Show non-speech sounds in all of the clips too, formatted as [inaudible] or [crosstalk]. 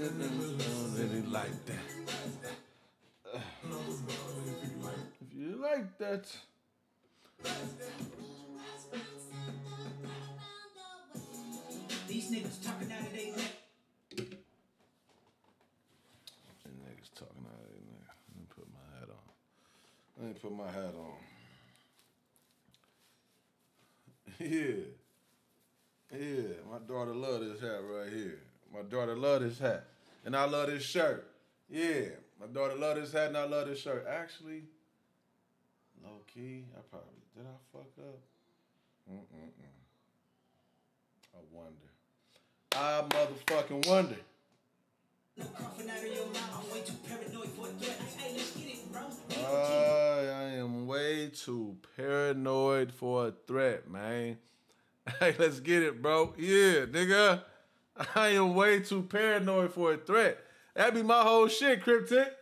don't really like that. If you like that. These niggas talking out of their neck. These niggas talking out of their neck. Let me put my hat on. Let me put my hat on. [laughs] Yeah. Yeah, my daughter love this hat right here. My daughter love this hat. And I love this shirt. Yeah, my daughter love this hat and I love this shirt. Actually, low key, I probably, did I fuck up? Mm-mm-mm. I wonder. I motherfucking wonder. I am way too paranoid for a threat, man. [laughs] Hey, let's get it, bro. Yeah, nigga. [laughs] I am way too paranoid for a threat. That'd be my whole shit, Cryptic.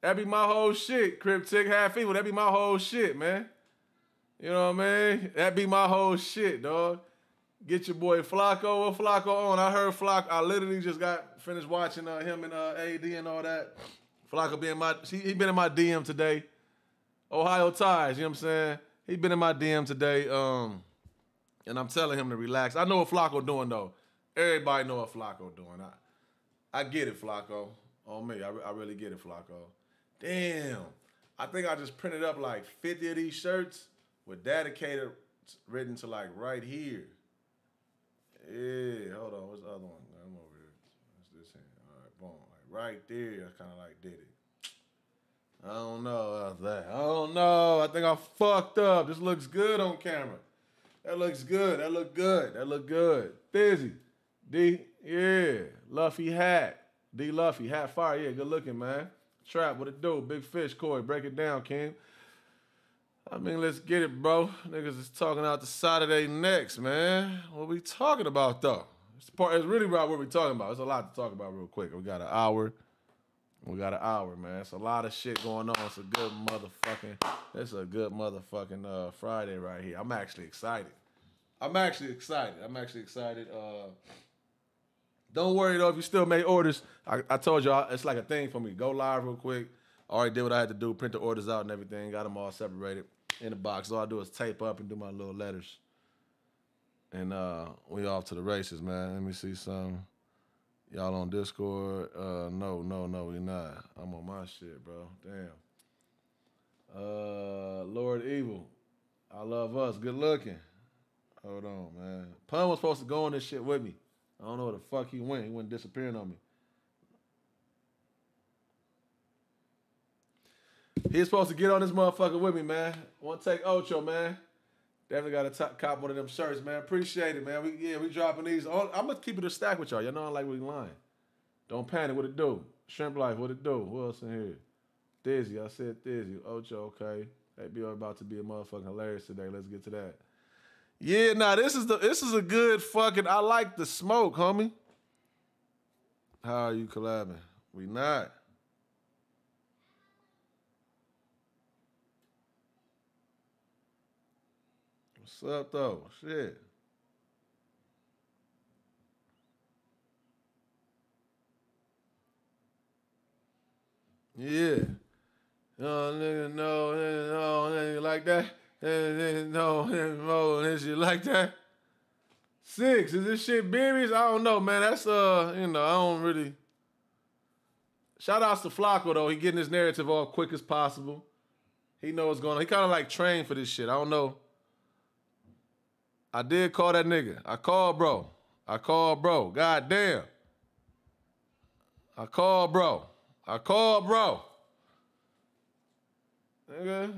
That'd be my whole shit, Cryptic. Half evil. That'd be my whole shit, man. You know what I mean? That'd be my whole shit, dog. Get your boy Flacco. What Flacco on? I heard Flacco. I literally just got finished watching uh, him and uh, AD and all that. Flacco being my, he, he been in my DM today. Ohio ties, you know what I'm saying? He been in my DM today. Um, and I'm telling him to relax. I know what Flacco doing though. Everybody know what Flacco doing. I, I get it, Flacco. On me, I, I really get it, Flacco. Damn, I think I just printed up like 50 of these shirts with Dadicated written to like right here. Yeah, hold on. What's the other one? I'm over here. What's this here? All right, boom. Like right there, I kind of like did it. I don't know about that. I don't know. I think I fucked up. This looks good on camera. That looks good. That look good. That look good. Busy. D, yeah. Luffy hat. D Luffy, hat fire. Yeah, good looking, man. Trap, what it do? Big fish, Corey. Break it down, King. I mean, let's get it, bro. Niggas is talking out the Saturday next, man. What we talking about, though? It's, part, it's really about what we talking about. It's a lot to talk about real quick. We got an hour. We got an hour, man. It's a lot of shit going on. It's a good motherfucking. It's a good motherfucking uh, Friday right here. I'm actually excited. I'm actually excited. I'm actually excited. Uh, don't worry though. If you still make orders, I, I told y'all it's like a thing for me. Go live real quick. I already did what I had to do. Print the orders out and everything. Got them all separated in the box. All I do is tape up and do my little letters. And uh, we off to the races, man. Let me see some. Y'all on Discord? Uh, no, no, no, we not. I'm on my shit, bro. Damn. Uh, Lord Evil. I love us. Good looking. Hold on, man. Pun was supposed to go on this shit with me. I don't know where the fuck he went. He went disappearing on me. He's supposed to get on this motherfucker with me, man. To take Ocho, man. Definitely got to top, cop one of them shirts, man. Appreciate it, man. We yeah, we dropping these. Oh, I'm gonna keep it a stack with y'all. Y'all know I like really lying. Don't panic. What it do? Shrimp life. What it do? Who else in here? Dizzy. I said Dizzy. Ocho. Okay. Hey, be about to be a motherfucking hilarious today. Let's get to that. Yeah, nah, this is the this is a good fucking. I like the smoke, homie. How are you collabing? We not. What's up though? Shit. Yeah. No, nigga, no, nigga, no, nigga, like that. Nigga, no, nigga, no, nigga, shit like that. Six. Is this shit berries? I don't know, man. That's uh, you know, I don't really. Shout outs to Flacco though. He getting his narrative all quick as possible. He know what's going on. He kind of like trained for this shit. I don't know. I did call that nigga. I called bro. I called bro. God damn. I called bro. I called bro. Nigga,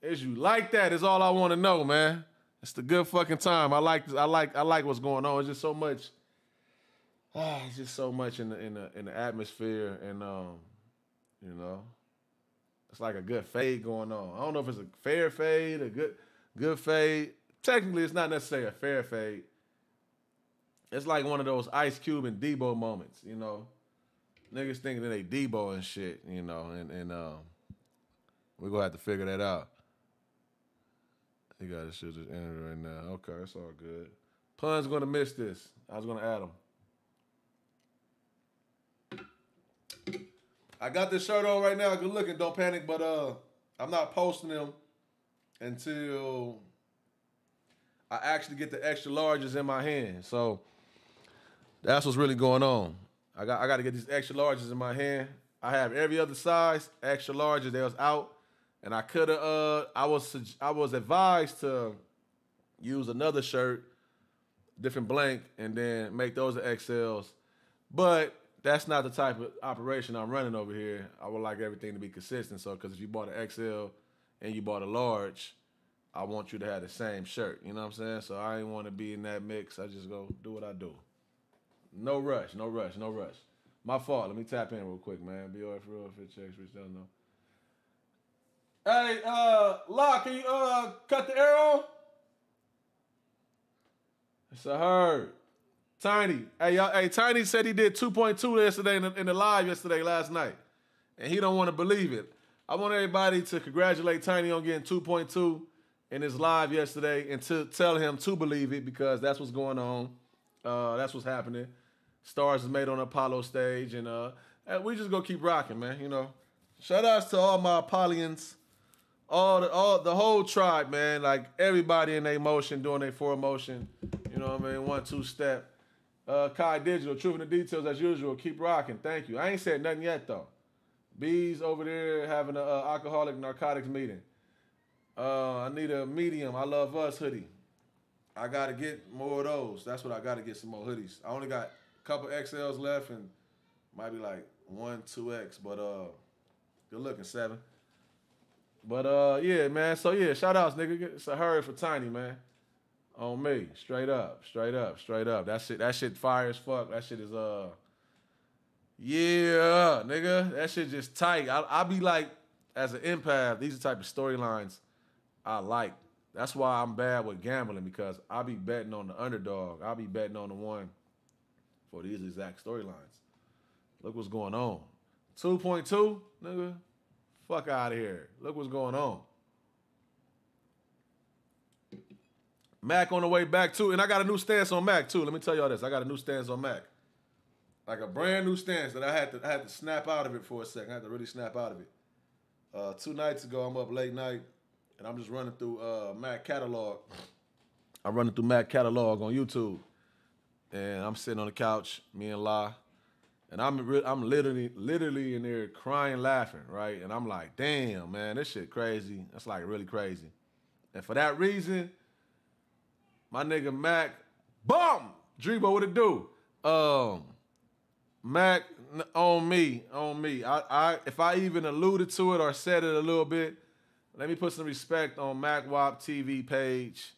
is you like that? Is all I want to know, man. It's the good fucking time. I like I like I like what's going on. It's just so much. Ah, it's just so much in the in the in the atmosphere, and um, you know, it's like a good fade going on. I don't know if it's a fair fade, a good good fade. Technically, it's not necessarily a fair fade. It's like one of those Ice Cube and Debo moments, you know. Niggas thinking that they Debo and shit, you know, and and um, we're gonna have to figure that out. He got his shit just entered right now. Okay, it's all good. Pun's gonna miss this. I was gonna add him. I got this shirt on right now. Good looking. Don't panic. But uh, I'm not posting them until I actually get the extra larges in my hand. So that's what's really going on. I got I got to get these extra larges in my hand. I have every other size extra larges. They was out, and I could have. Uh, I was I was advised to use another shirt, different blank, and then make those the XLs. But that's not the type of operation I'm running over here. I would like everything to be consistent. So, because if you bought an XL and you bought a large, I want you to have the same shirt. You know what I'm saying? So I ain't want to be in that mix. I just go do what I do. No rush, no rush, no rush. My fault. Let me tap in real quick, man. Be all right for real if it checks, which doesn't know. Hey, uh, Lock, can you uh cut the air on? It's a herd. Tiny. Hey, y'all, hey, Tiny said he did 2.2 yesterday in the, in the live yesterday, last night. And he don't want to believe it. I want everybody to congratulate Tiny on getting 2.2 in his live yesterday and to tell him to believe it because that's what's going on. Uh, that's what's happening. Stars is made on Apollo stage, and uh, we just gonna keep rocking, man. You know, shout outs to all my Apollians, all the all the whole tribe, man. Like everybody in their motion, doing their four motion. You know what I mean? One two step. Uh, Kai Digital, truth in the details as usual. Keep rocking. Thank you. I ain't said nothing yet though. Bees over there having a uh, alcoholic narcotics meeting. Uh, I need a medium. I love us hoodie. I gotta get more of those. That's what I gotta get some more hoodies. I only got a couple XLs left and might be like one, two X, but uh good looking seven. But uh yeah, man. So yeah, shout outs, nigga. It's a hurry for Tiny, man. On me. Straight up, straight up, straight up. That shit, that shit fire as fuck. That shit is uh yeah, nigga. That shit just tight. I I be like, as an empath, these are the type of storylines I like. That's why I'm bad with gambling because I be betting on the underdog. I be betting on the one for these exact storylines. Look what's going on. 2.2, nigga. Fuck out of here. Look what's going on. Mac on the way back too, and I got a new stance on Mac too. Let me tell y'all this. I got a new stance on Mac. Like a brand new stance that I had to I had to snap out of it for a second. I had to really snap out of it. Uh, two nights ago, I'm up late night, and I'm just running through uh, Mac catalog. I'm running through Mac catalog on YouTube, and I'm sitting on the couch, me and La, and I'm re- I'm literally literally in there crying, laughing, right? And I'm like, damn, man, this shit crazy. That's like really crazy. And for that reason, my nigga Mac, boom, Drebo, what it do? Um, Mac on me, on me. I, I if I even alluded to it or said it a little bit, let me put some respect on Mac Wop TV page.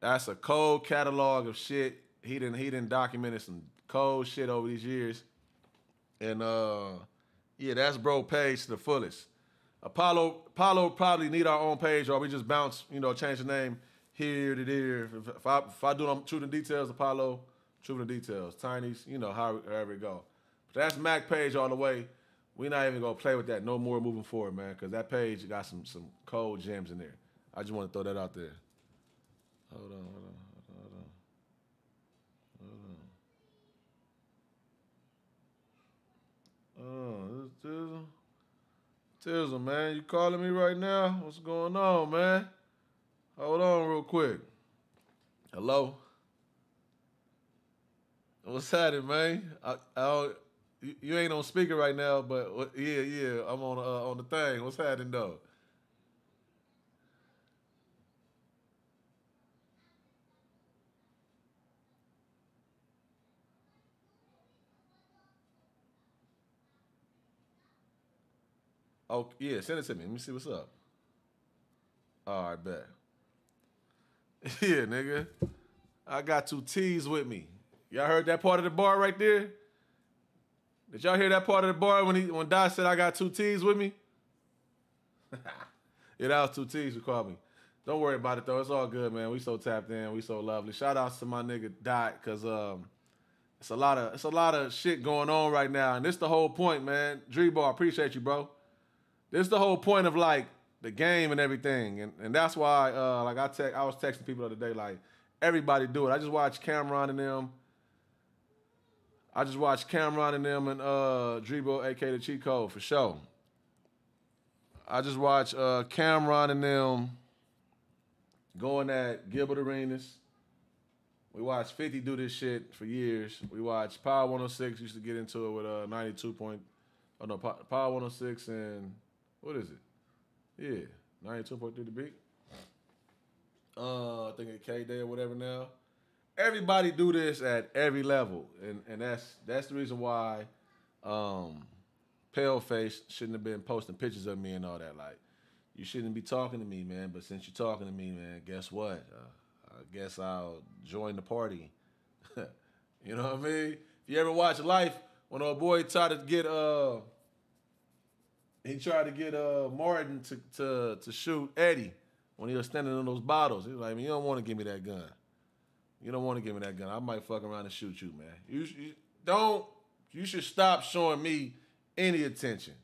That's a cold catalog of shit. He didn't he didn't documented some cold shit over these years. And uh yeah, that's bro page to the fullest. Apollo Apollo probably need our own page or we just bounce, you know, change the name here to there. If, if I if I do them truth and details, Apollo, truth and details, Tiny's, you know, how, however it go. But that's Mac page all the way. We not even gonna play with that no more moving forward, man, because that page got some some cold gems in there. I just want to throw that out there. Hold on, hold on, hold on. Hold on. Oh, this Tizzle. Tizzle, man, you calling me right now? What's going on, man? Hold on real quick. Hello? What's happening, man? I, I don't, you, ain't on speaker right now, but yeah, yeah, I'm on uh, on the thing. What's happening though? Oh yeah, send it to me. Let me see what's up. All right, bet. [laughs] Yeah, nigga. I got two T's with me. Y'all heard that part of the bar right there? Did y'all hear that part of the bar when he when Dot said I got two T's with me? [laughs] yeah, that was two T's who called me. Don't worry about it though. It's all good, man. We so tapped in. We so lovely. Shout outs to my nigga Dot, cause um it's a lot of it's a lot of shit going on right now. And this the whole point, man. Dreebo, I appreciate you, bro. This the whole point of like the game and everything. And and that's why uh like I text I was texting people the other day, like everybody do it. I just watched Cam'ron and them. I just watched Cam'ron and them and uh Drebo, aka the cheat code for sure. I just watched uh Cam'ron and them going at Gilbert Arenas. We watched 50 do this shit for years. We watched Power 106, used to get into it with uh 92 point oh no, Power 106 and what is it? Yeah, 92.3 the beat. Uh I think it K Day or whatever now everybody do this at every level, and and that's that's the reason why um, Paleface shouldn't have been posting pictures of me and all that. Like, you shouldn't be talking to me, man. But since you're talking to me, man, guess what? Uh, I guess I'll join the party. [laughs] you know what I mean? If you ever watch Life, when old boy tried to get uh, he tried to get uh Martin to to to shoot Eddie when he was standing on those bottles. He was like, "Man, you don't want to give me that gun." You don't want to give me that gun. I might fuck around and shoot you, man. You, you don't. You should stop showing me any attention.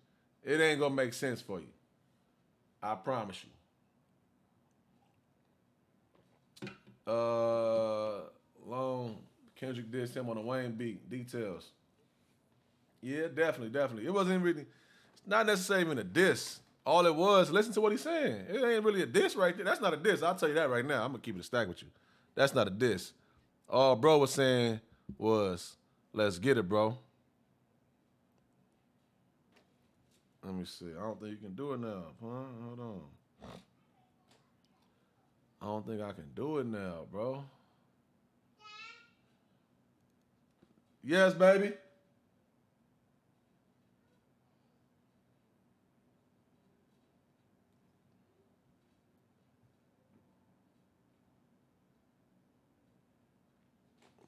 It ain't gonna make sense for you. I promise you. Uh, long Kendrick did him on the Wayne beat. Details. Yeah, definitely, definitely. It wasn't really. It's not necessarily even a diss. All it was, listen to what he's saying. It ain't really a diss right there. That's not a diss. I'll tell you that right now. I'm gonna keep it a stack with you. That's not a diss. All bro was saying was, let's get it, bro. Let me see. I don't think you can do it now. Huh? Hold on. I don't think I can do it now, bro. Yes, baby.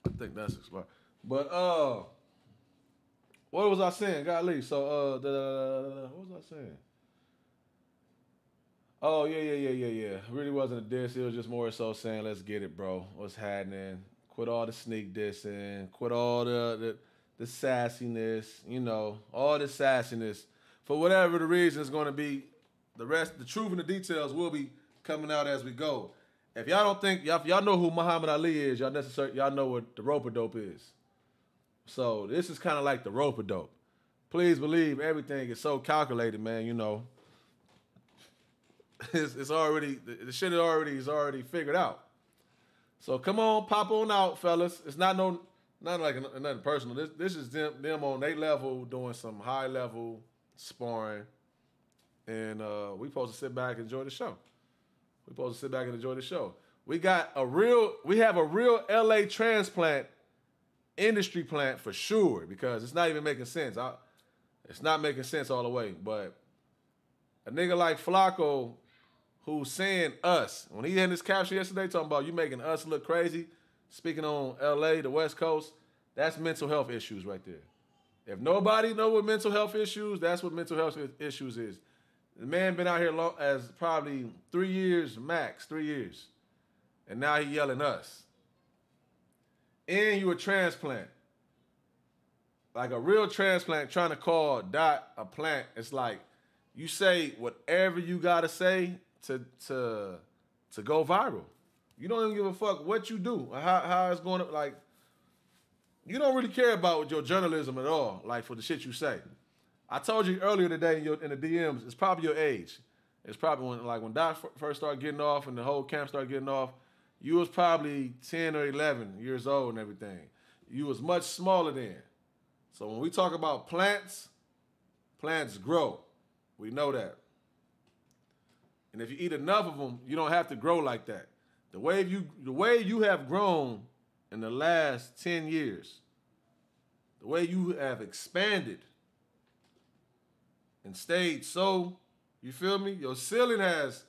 I think that's expired. But uh, what was I saying? Golly, so uh, da, da, da, what was I saying? Oh yeah, yeah, yeah, yeah, yeah. Really wasn't a diss. It was just more so saying, "Let's get it, bro. What's happening? Quit all the sneak dissing. Quit all the the, the sassiness. You know, all the sassiness. For whatever the reason is going to be, the rest, the truth and the details will be coming out as we go. If y'all don't think y'all, y'all know who Muhammad Ali is, y'all necessarily y'all know what the rope dope is. So this is kind of like the rope dope. Please believe everything is so calculated, man. You know, [laughs] it's, it's already the, shit is already is already figured out. So come on, pop on out, fellas. It's not no not like nothing personal. This this is them them on their level doing some high level sparring, and uh, we supposed to sit back and enjoy the show. We supposed to sit back and enjoy the show. We got a real, we have a real LA transplant industry plant for sure because it's not even making sense. I, it's not making sense all the way. But a nigga like Flacco, who's saying us, when he had his caption yesterday talking about you making us look crazy, speaking on LA, the West Coast, that's mental health issues right there. If nobody know what mental health issues, that's what mental health issues is. The man been out here long as probably three years max, three years, and now he yelling us. And you a transplant, like a real transplant, trying to call Dot a plant. It's like you say whatever you gotta say to to to go viral. You don't even give a fuck what you do, or how how it's going to like. You don't really care about your journalism at all, like for the shit you say. I told you earlier today in, your, in the DMs, it's probably your age. It's probably when like when Doc first started getting off and the whole camp started getting off, you was probably 10 or 11 years old and everything. You was much smaller then. So when we talk about plants, plants grow. We know that. And if you eat enough of them, you don't have to grow like that. The way you the way you have grown in the last 10 years, the way you have expanded and stayed so, you feel me? Your ceiling has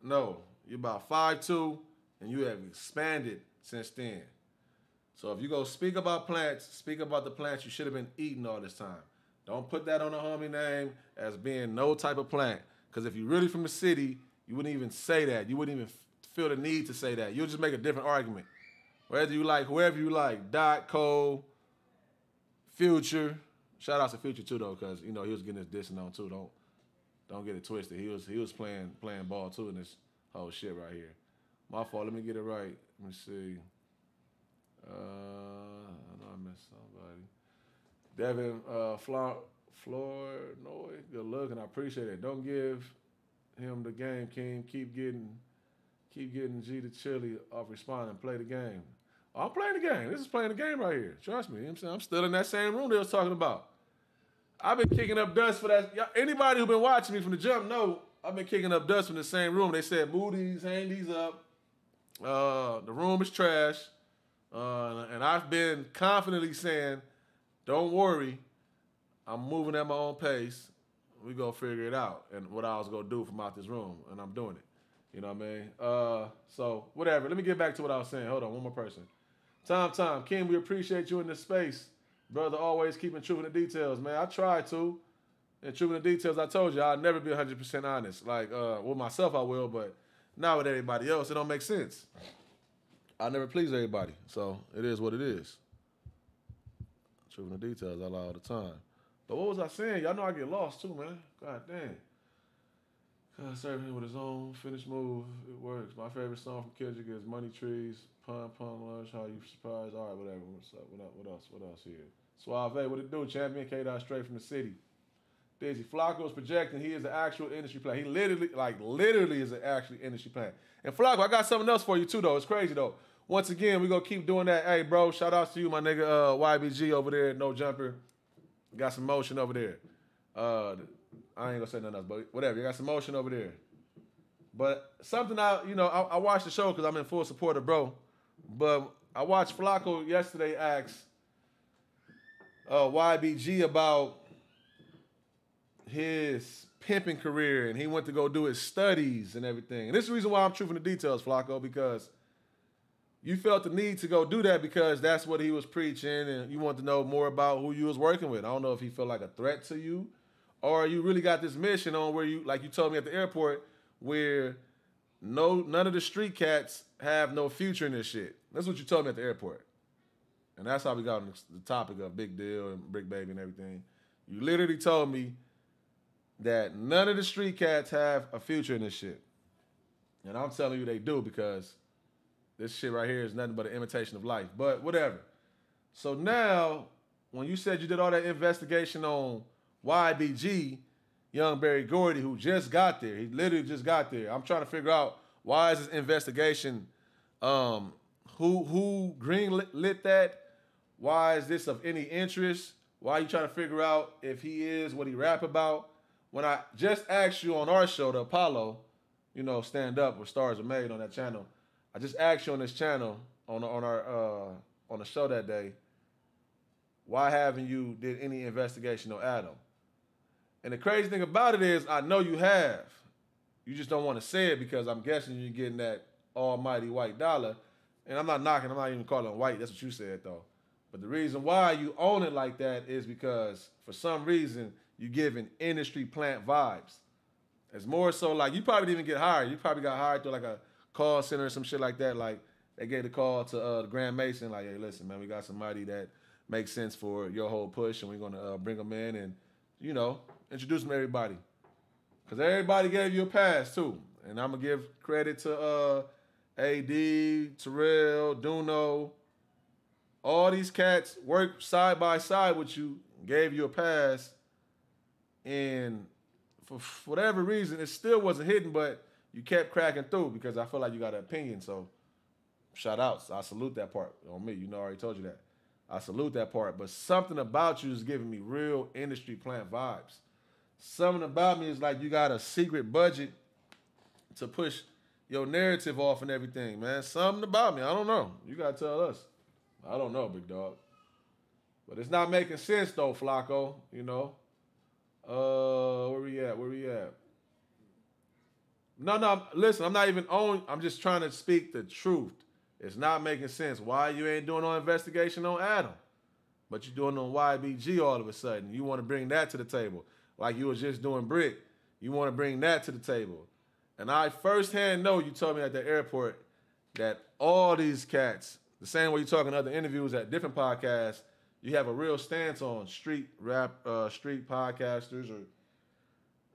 no, you're about five two, and you have expanded since then. So if you go speak about plants, speak about the plants you should have been eating all this time. Don't put that on a homie name as being no type of plant. Because if you're really from the city, you wouldn't even say that. You wouldn't even feel the need to say that. You'll just make a different argument. Whether you like whoever you like, Dot, Cole, Future. Shout out to Future too though, because you know he was getting his dissing on too. Don't don't get it twisted. He was he was playing playing ball too in this whole shit right here. My fault. Let me get it right. Let me see. Uh, I know I missed. somebody. Devin uh, Flor Flournoy, good looking. I appreciate it. Don't give him the game, King. Keep getting, keep getting G to Chili off responding. Play the game. I'm playing the game. This is playing the game right here. Trust me. You know I'm saying I'm still in that same room they was talking about. I've been kicking up dust for that. Anybody who been watching me from the jump know I've been kicking up dust from the same room. They said Moody's, hang these up. Uh, the room is trash. Uh, and I've been confidently saying, don't worry, I'm moving at my own pace. We gonna figure it out and what I was gonna do from out this room, and I'm doing it. You know what I mean? Uh, so whatever. Let me get back to what I was saying. Hold on, one more person. Tom, time. Ken, we appreciate you in this space, brother. Always keeping true in the details, man. I try to, and true in the details. I told you I'll never be 100 percent honest. Like uh, with myself, I will, but not with everybody else. It don't make sense. I never please everybody, so it is what it is. True in the details, I lie all the time. But what was I saying? Y'all know I get lost too, man. God damn. God serving him with his own finished move. It works. My favorite song from Kendrick is Money Trees, Pun Pun Lunch, How You Surprised. All right, whatever. What's up? What, what else? What else here? Suave, what it do? Champion K Dot straight from the city. Dizzy Flacco is projecting he is an actual industry player. He literally, like, literally is an actually industry player. And Flacco, I got something else for you too, though. It's crazy though. Once again, we gonna keep doing that. Hey, bro, shout outs to you, my nigga uh, YBG over there, no jumper. Got some motion over there. Uh, I ain't gonna say nothing else, but whatever. You got some motion over there. But something I, you know, I, I watched the show because I'm in full support of bro. But I watched Flacco yesterday ask uh, YBG about his pimping career, and he went to go do his studies and everything. And this is the reason why I'm from the details, Flacco, because you felt the need to go do that because that's what he was preaching, and you want to know more about who you was working with. I don't know if he felt like a threat to you, or you really got this mission on where you, like you told me at the airport, where no none of the street cats have no future in this shit. That's what you told me at the airport, and that's how we got on the topic of Big Deal and Brick Baby and everything. You literally told me that none of the street cats have a future in this shit, and I'm telling you they do because this shit right here is nothing but an imitation of life. But whatever. So now, when you said you did all that investigation on YBG, young Berry Gordy, who just got there, he literally just got there. I'm trying to figure out why is this investigation, um, who who green lit, lit that? Why is this of any interest? Why are you trying to figure out if he is what he rap about? When I just asked you on our show, the Apollo, you know, stand up where stars are made on that channel. I just asked you on this channel on on our uh, on the show that day. Why haven't you did any investigation on Adam? And the crazy thing about it is, I know you have. You just don't want to say it because I'm guessing you're getting that almighty white dollar. And I'm not knocking. I'm not even calling it white. That's what you said though. But the reason why you own it like that is because for some reason you're giving industry plant vibes. It's more so like you probably didn't even get hired. You probably got hired through like a call center or some shit like that. Like they gave the call to uh, the Grand Mason, like, hey, listen, man, we got somebody that makes sense for your whole push, and we're gonna uh, bring them in and you know to everybody. Cause everybody gave you a pass too, and I'm gonna give credit to uh, AD, Terrell, Duno. All these cats worked side by side with you, gave you a pass, and for for whatever reason, it still wasn't hidden, but you kept cracking through because I feel like you got an opinion. So, shout outs. I salute that part on me. You know, I already told you that. I salute that part. But something about you is giving me real industry plant vibes. Something about me is like you got a secret budget to push your narrative off and everything, man. Something about me. I don't know. You gotta tell us. I don't know, big dog. But it's not making sense though, Flacco. You know. Uh, where we at? Where we at? No, no. Listen, I'm not even on. I'm just trying to speak the truth. It's not making sense. Why you ain't doing no investigation on Adam, but you doing on YBG all of a sudden? You want to bring that to the table, like you was just doing Brick. You want to bring that to the table, and I firsthand know you told me at the airport that all these cats, the same way you're talking in other interviews at different podcasts, you have a real stance on street rap, uh, street podcasters or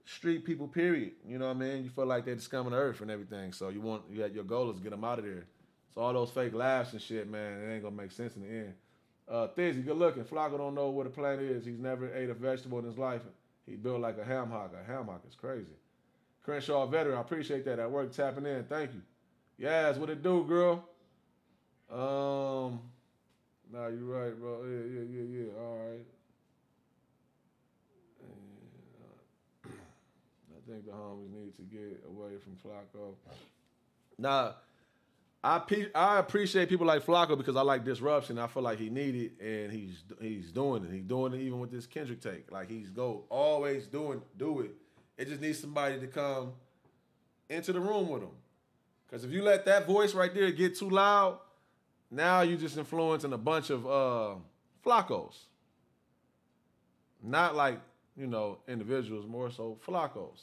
street people. Period. You know what I mean? You feel like they're the scum of the earth and everything. So you want you your goal is get them out of there. So all those fake laughs and shit, man, it ain't gonna make sense in the end. Uh, Thizzy, good looking. Flacco don't know what a plant is. He's never ate a vegetable in his life. He built like a ham hock. A ham hock is crazy. Crenshaw veteran, I appreciate that. At work tapping in. Thank you. Yes, what it do, girl? Um, nah, you right, bro. Yeah, yeah, yeah, yeah. All right. And, uh, [clears throat] I think the homies need to get away from Flacco. Nah, I pe- I appreciate people like Flacco because I like disruption. I feel like he needed and he's he's doing it. He's doing it even with this Kendrick take. Like he's go always doing do it. It just needs somebody to come into the room with him. Because if you let that voice right there get too loud, now you just influencing a bunch of uh, Flaccos. Not like you know individuals, more so Flaccos.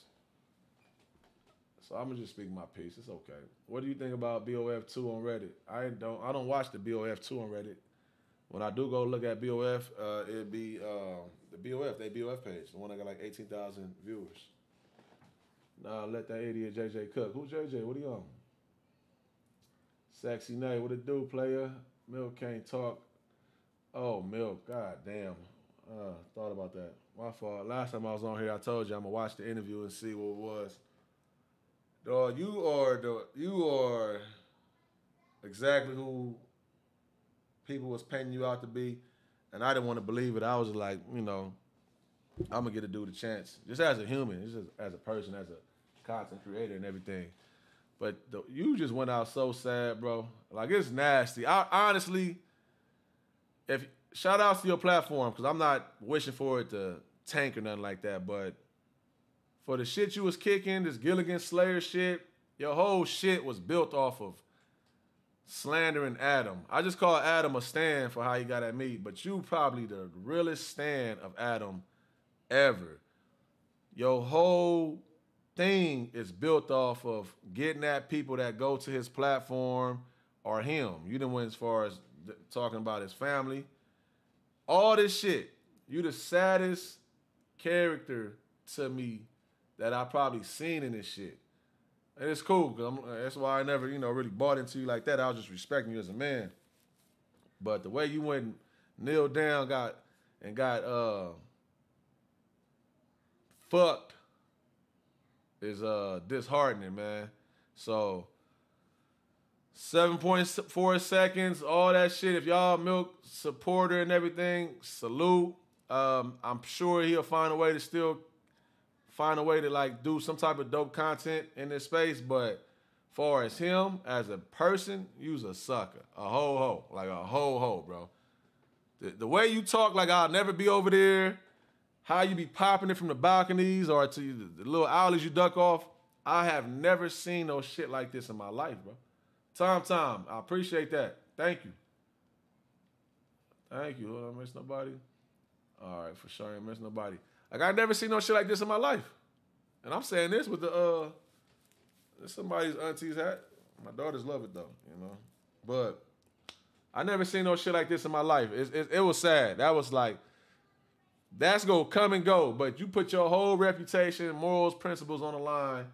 So I'm gonna just speak my piece. It's okay. What do you think about BOF two on Reddit? I don't I don't watch the BOF two on Reddit. When I do go look at BOF, uh, it'd be uh, the BOF, they BOF page, the one that got like eighteen thousand viewers. Nah, let that idiot JJ cook. Who's JJ? What are you on? Sexy Nay, what it do, player? Milk can't talk. Oh, Milk, god damn. Uh, thought about that. My fault. Last time I was on here, I told you I'm gonna watch the interview and see what it was. Dog, you are the you are exactly who people was painting you out to be, and I didn't want to believe it. I was like, you know, I'm gonna get a dude a chance, just as a human, just as, as a person, as a content creator and everything. But the, you just went out so sad, bro. Like it's nasty. I honestly, if shout out to your platform because I'm not wishing for it to tank or nothing like that, but for the shit you was kicking, this Gilligan Slayer shit, your whole shit was built off of slandering Adam. I just call Adam a stand for how he got at me, but you probably the realest stand of Adam ever. Your whole thing is built off of getting at people that go to his platform or him. You didn't went as far as talking about his family. All this shit. You the saddest character to me that I probably seen in this shit. And it's cool, cause I'm, that's why I never, you know, really bought into you like that. I was just respecting you as a man. But the way you went and kneeled down, got and got uh fucked is uh disheartening, man. So 7.4 seconds, all that shit. If y'all milk supporter and everything, salute. Um, I'm sure he'll find a way to still find a way to like do some type of dope content in this space. But far as him as a person, you's a sucker, a ho ho, like a ho ho, bro. The, the way you talk, like I'll never be over there. How you be popping it from the balconies or to the, little alleys you duck off. I have never seen no shit like this in my life, bro. Tom, Tom, I appreciate that. Thank you. Thank you. Hold on, miss nobody. All right, for sure, I miss nobody. Like I never seen no shit like this in my life, and I'm saying this with the uh, somebody's auntie's hat. My daughters love it though, you know. But I never seen no shit like this in my life. It, it, it was sad. That was like, that's gonna come and go. But you put your whole reputation, morals, principles on the line.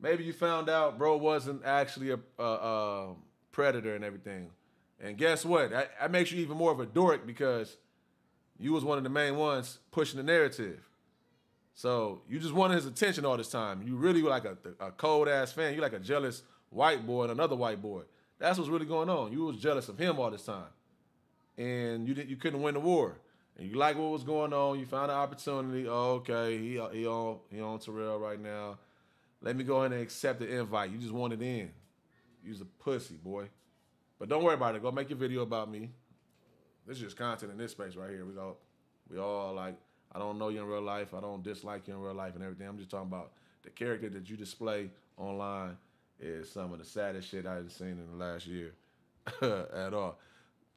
Maybe you found out bro wasn't actually a, a, a predator and everything. And guess what? That, that makes you even more of a dork because you was one of the main ones pushing the narrative. So you just wanted his attention all this time. You really were like a, a cold ass fan. You like a jealous white boy and another white boy. That's what's really going on. You was jealous of him all this time, and you didn't. You couldn't win the war. And you like what was going on. You found an opportunity. Okay, he he on he on Terrell right now. Let me go ahead and accept the invite. You just wanted in. You's a pussy, boy. But don't worry about it. Go make your video about me. This is just content in this space right here. We go, we all like, I don't know you in real life. I don't dislike you in real life and everything. I'm just talking about the character that you display online is some of the saddest shit I've seen in the last year [laughs] at all.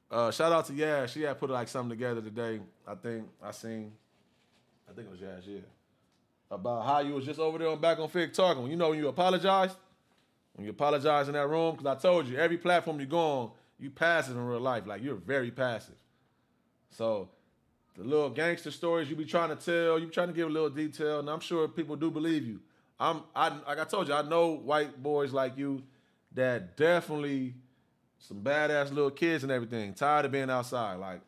Uh, shout out to Yash. She had put like something together today. I think I seen, I think it was Yash, yeah. About how you was just over there on back on Fig talking. You know when you apologized? When you apologize in that room, because I told you, every platform you go on, you passive in real life. Like you're very passive. So the little gangster stories you be trying to tell, you be trying to give a little detail, and I'm sure people do believe you. I'm I like I told you, I know white boys like you that definitely some badass little kids and everything, tired of being outside. Like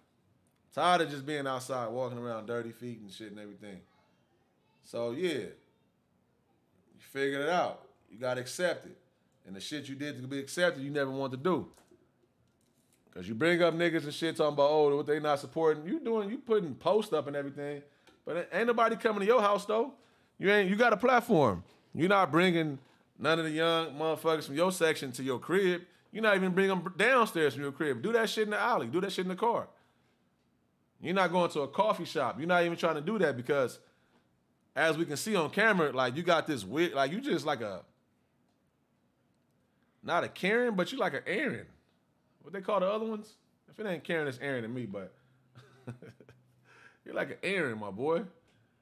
Tired of just being outside, walking around dirty feet and shit and everything. So yeah, you figured it out. You got accepted. And the shit you did to be accepted, you never want to do. Cause you bring up niggas and shit talking about oh what they not supporting. You doing you putting post up and everything, but ain't nobody coming to your house though. You ain't you got a platform. You're not bringing none of the young motherfuckers from your section to your crib. You're not even bringing them downstairs from your crib. Do that shit in the alley. Do that shit in the car. You're not going to a coffee shop. You're not even trying to do that because, as we can see on camera, like you got this weird, like you just like a, not a Karen, but you like an Aaron. What they call the other ones? If it ain't Karen, it's Aaron to me. But [laughs] you're like an Aaron, my boy.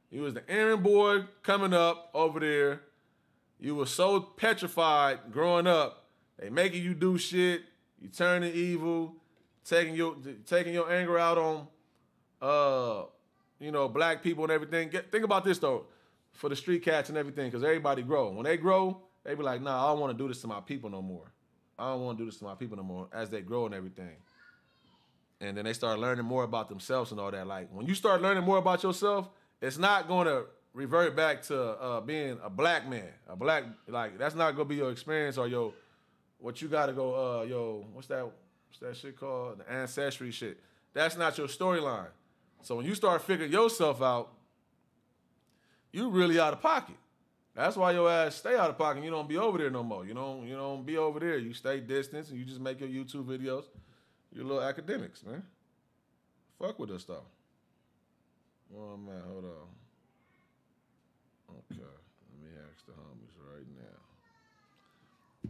You was the Aaron boy coming up over there. You were so petrified growing up. They making you do shit. You turning evil, taking your taking your anger out on uh, you know, black people and everything. Get, think about this though, for the street cats and everything, because everybody grow. When they grow, they be like, nah, I don't want to do this to my people no more. I don't want to do this to my people no more as they grow and everything. And then they start learning more about themselves and all that. Like when you start learning more about yourself, it's not going to revert back to uh, being a black man, a black like that's not gonna be your experience or your what you got to go. Uh, yo, what's that? What's that shit called? The ancestry shit. That's not your storyline. So when you start figuring yourself out, you really out of pocket. That's why your ass stay out of pocket. You don't be over there no more. You don't you don't be over there. You stay distance and you just make your YouTube videos. Your little academics, man. Fuck with us though. Where I'm hold on. Okay. Let me ask the homies right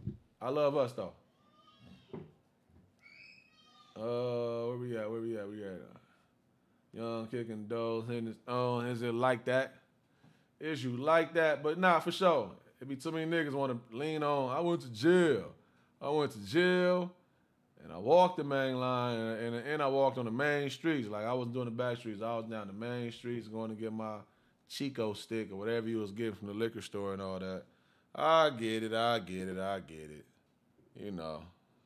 now. I love us though. Uh where we at? Where we at? Where We at? Young kicking doors in his own. Is it like that? Is you like that? But nah, for sure. It be too many niggas want to lean on. I went to jail. I went to jail, and I walked the main line, and, and, and I walked on the main streets. Like I wasn't doing the back streets. I was down the main streets going to get my Chico stick or whatever you was getting from the liquor store and all that. I get it. I get it. I get it. You know,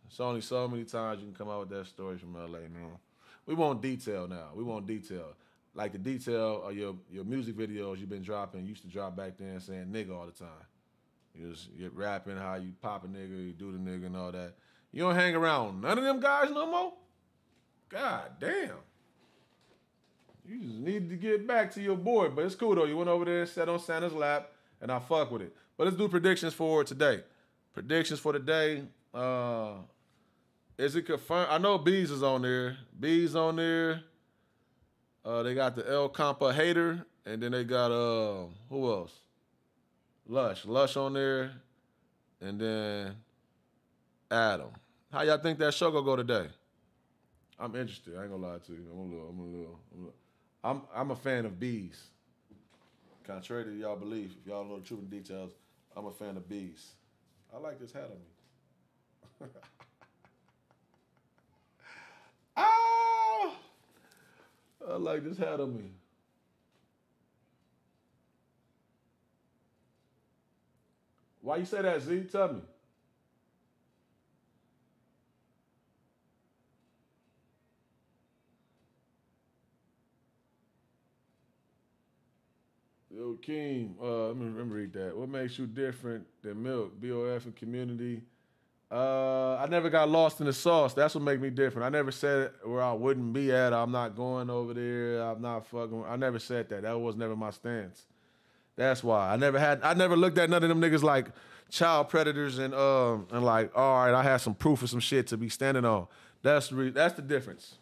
it's only so many times you can come out with that story from LA, man we want detail now. We want detail. Like the detail of your your music videos you've been dropping. You used to drop back then saying nigga all the time. You just get rapping how you pop a nigga, you do the nigga and all that. You don't hang around none of them guys no more. God damn. You just need to get back to your boy. But it's cool though. You went over there sat on Santa's lap, and I fuck with it. But let's do predictions for today. Predictions for today. Uh, is it confirmed? I know Bees is on there. Bees on there. Uh, they got the El Compa hater, and then they got uh who else? Lush, Lush on there, and then Adam. How y'all think that show gonna go today? I'm interested. I ain't gonna lie to you. I'm a little. I'm a little. I'm a, little, I'm, I'm a fan of bees. Contrary to y'all belief, if y'all know the truth and details, I'm a fan of bees. I like this hat on me. [laughs] I like this hat on me. Why you say that, Z? Tell me. Yo, Keem, uh, let me, let read that. What makes you different than Milk, BOF, and community? Uh, I never got lost in the sauce. That's what make me different. I never said where I wouldn't be at. I'm not going over there. I'm not fucking. I never said that. That was never my stance. That's why I never had. I never looked at none of them niggas like child predators and um and like all right. I had some proof of some shit to be standing on. That's re- that's the difference.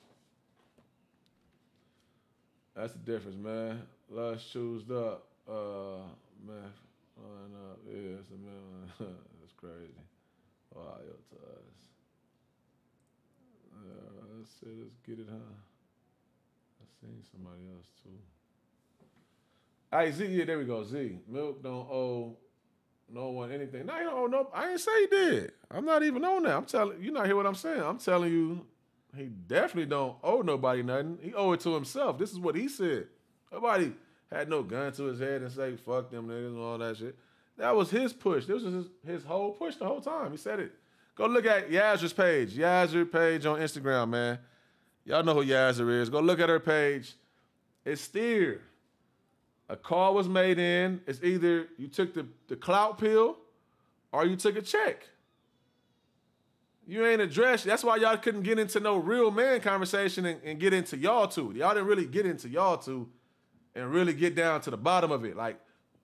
That's the difference, man. Lush choose up. Uh, man, uh, yeah, it's a man. [laughs] that's crazy. Wow, yo. Uh, let's say, let's get it, huh? I seen somebody else too. Hey, Z, yeah, there we go. Z, Milk don't owe no one anything. No, you don't owe no. I ain't say he did. I'm not even on that. I'm telling you, not hear what I'm saying. I'm telling you, he definitely don't owe nobody nothing. He owe it to himself. This is what he said. Nobody had no gun to his head and say fuck them niggas and all that shit. That was his push. This was his, his whole push the whole time. He said it. Go look at Yazer's page. Yazer page on Instagram, man. Y'all know who Yazzer is. Go look at her page. It's steer. A call was made in. It's either you took the, the clout pill or you took a check. You ain't addressed. That's why y'all couldn't get into no real man conversation and, and get into y'all two. Y'all didn't really get into y'all two and really get down to the bottom of it. Like,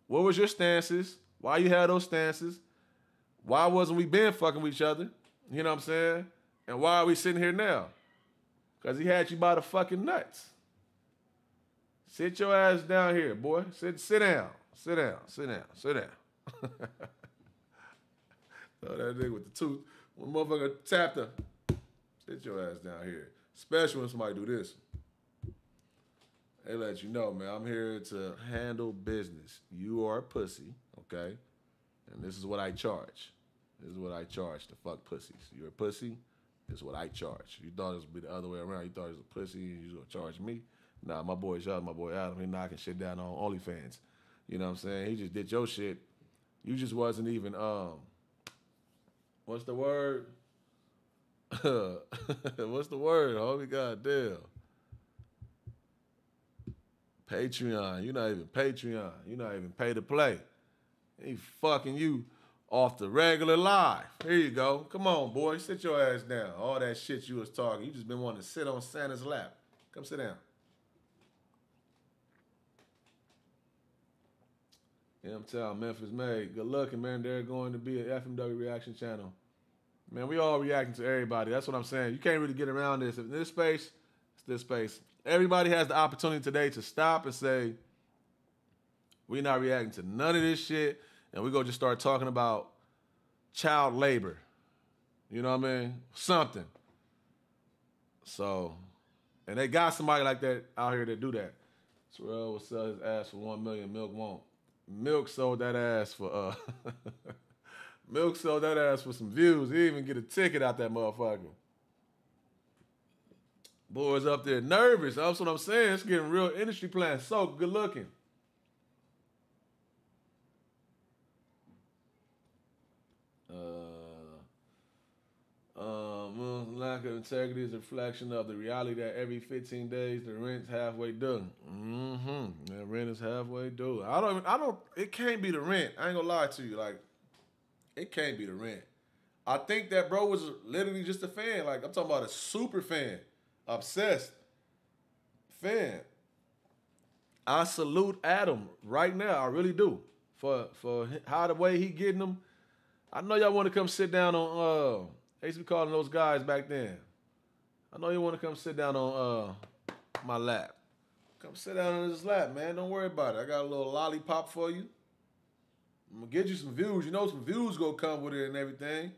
what was your stances? Why you had those stances? Why wasn't we been fucking with each other? You know what I'm saying? And why are we sitting here now? Because he had you by the fucking nuts. Sit your ass down here, boy. Sit sit down. Sit down. Sit down. Sit down. [laughs] That nigga with the tooth. One motherfucker tapped her. Sit your ass down here. Especially when somebody do this. They let you know, man, I'm here to handle business. You are a pussy, okay? And this is what I charge. This is what I charge to fuck pussies. You're a pussy. This is what I charge. You thought it would be the other way around. You thought it was a pussy. You gonna charge me. Nah, my boy Shot, my boy Adam, he knocking shit down on OnlyFans. You know what I'm saying? He just did your shit. You just wasn't even um. What's the word? [laughs] what's the word? Holy goddamn. Patreon. You're not even Patreon. You're not even pay to play. He fucking you off the regular live. Here you go. Come on, boy. Sit your ass down. All that shit you was talking. You just been wanting to sit on Santa's lap. Come sit down. Yeah, I'm telling Memphis May, Good looking, man. They're going to be an FMW reaction channel. Man, we all reacting to everybody. That's what I'm saying. You can't really get around this. In this space, it's this space. Everybody has the opportunity today to stop and say, we're not reacting to none of this shit. And we're going to just start talking about child labor. You know what I mean? Something. So, and they got somebody like that out here that do that. Terrell will sell his ass for one million. Milk won't. Milk sold that ass for uh [laughs] Milk sold that ass for some views. He even get a ticket out that motherfucker. Boys up there nervous. That's what I'm saying. It's getting real industry plan. So good looking. Uh, um, lack of integrity is a reflection of the reality that every 15 days the rent's halfway done. Mm-hmm. The rent is halfway due. I don't. Even, I don't. It can't be the rent. I ain't gonna lie to you. Like, it can't be the rent. I think that bro was literally just a fan. Like I'm talking about a super fan, obsessed fan. I salute Adam right now. I really do for for how the way he getting them. I know y'all want to come sit down on. Uh, I used to be calling those guys back then. I know you want to come sit down on uh my lap. Come sit down on his lap, man. Don't worry about it. I got a little lollipop for you. I'm gonna get you some views. You know some views gonna come with it and everything.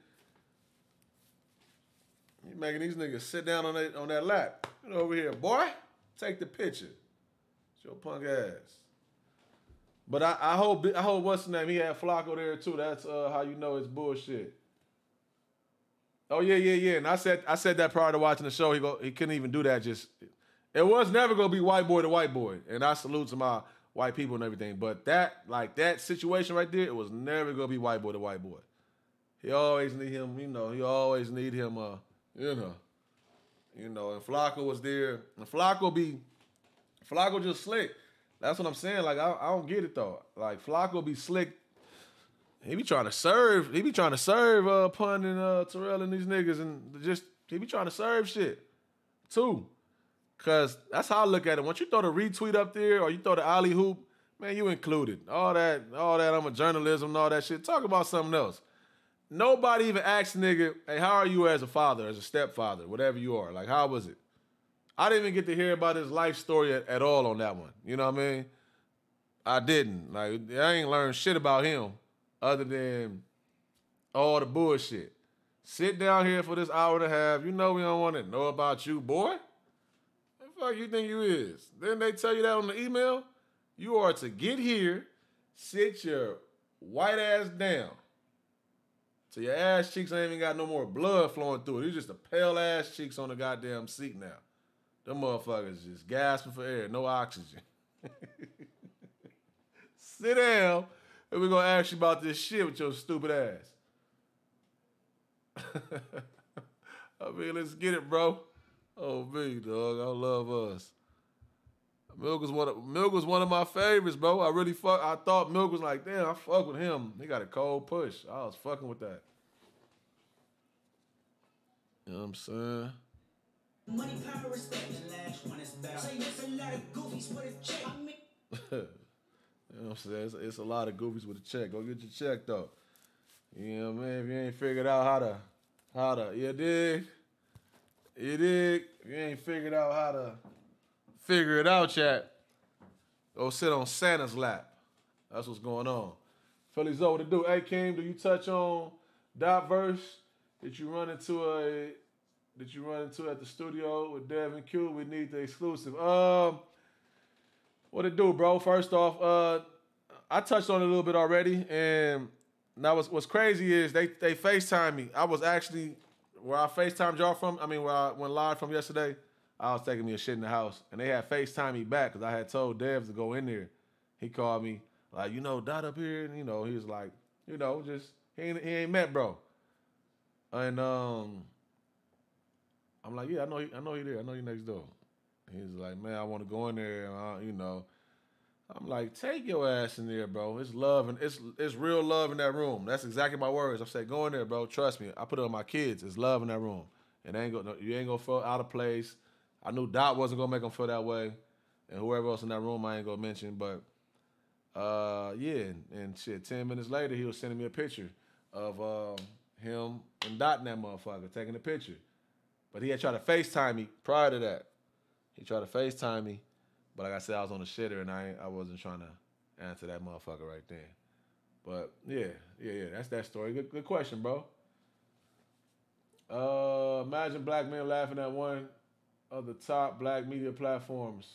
You making these niggas sit down on that on that lap. Get over here, boy. Take the picture. It's your punk ass. But I, I hope I hope what's the name? He had Flacco there too. That's uh, how you know it's bullshit. Oh yeah, yeah, yeah. And I said I said that prior to watching the show. He go he couldn't even do that. Just it was never gonna be white boy to white boy. And I salute to my white people and everything. But that like that situation right there, it was never gonna be white boy to white boy. He always need him, you know. He always need him, uh, you know, you know. And Flacco was there, and Flacco be Flacco just slick. That's what I'm saying. Like I, I don't get it though. Like Flacco be slick. He be trying to serve. He be trying to serve uh Pun and uh Terrell and these niggas and just he be trying to serve shit too. Cause that's how I look at it. Once you throw the retweet up there or you throw the alley hoop, man, you included. All that, all that I'm a journalism and all that shit. Talk about something else. Nobody even asks nigga, hey, how are you as a father, as a stepfather, whatever you are? Like, how was it? I didn't even get to hear about his life story at, at all on that one. You know what I mean? I didn't. Like I ain't learned shit about him other than all the bullshit. Sit down here for this hour and a half. You know we don't want to know about you, boy. What the fuck you think you is? Then they tell you that on the email. You are to get here, sit your white ass down. So your ass cheeks ain't even got no more blood flowing through it. It's just a pale ass cheeks on the goddamn seat now. Them motherfuckers just gasping for air, no oxygen. [laughs] Sit down, and we're gonna ask you about this shit with your stupid ass. [laughs] I mean, let's get it, bro. Oh me, dog. I love us. Milk was one of Milk was one of my favorites, bro. I really fuck. I thought Milk was like, damn, I fuck with him. He got a cold push. I was fucking with that. You know what I'm saying? Money, power, respect. The last one is better. Say yes, a lot of goofies with a check. [laughs] You know what I'm saying? It's, it's a lot of goofies with a check. Go get your check though. You know mean? If you ain't figured out how to, how to, you dig? You dig? If you ain't figured out how to figure it out yet, go sit on Santa's lap. That's what's going on. Philly over to do? Hey, Keem, do you touch on Dot Verse? Did you run into a, that you run into at the studio with Devin Q? We need the exclusive. Um, what it do, bro? First off, uh, I touched on it a little bit already, and now what's, what's crazy is they they Facetime me. I was actually where I Facetimed y'all from. I mean, where I went live from yesterday. I was taking me a shit in the house, and they had Facetime me back because I had told Dev to go in there. He called me like, you know, Dot up here, and you know, he was like, you know, just he ain't, he ain't met, bro. And um, I'm like, yeah, I know, I know he there. I know you next door. He's like, man, I want to go in there, I, you know. I'm like, take your ass in there, bro. It's love and it's it's real love in that room. That's exactly my words. I said, go in there, bro. Trust me. I put it on my kids. It's love in that room. It ain't go, you ain't gonna feel out of place. I knew Dot wasn't gonna make them feel that way, and whoever else in that room I ain't gonna mention. But uh, yeah, and, and shit. Ten minutes later, he was sending me a picture of um, him and Dot and that motherfucker taking a picture. But he had tried to FaceTime me prior to that. He tried to FaceTime me, but like I said, I was on the shitter and I I wasn't trying to answer that motherfucker right then. But yeah, yeah, yeah, that's that story. Good, good question, bro. Uh, imagine black men laughing at one of the top black media platforms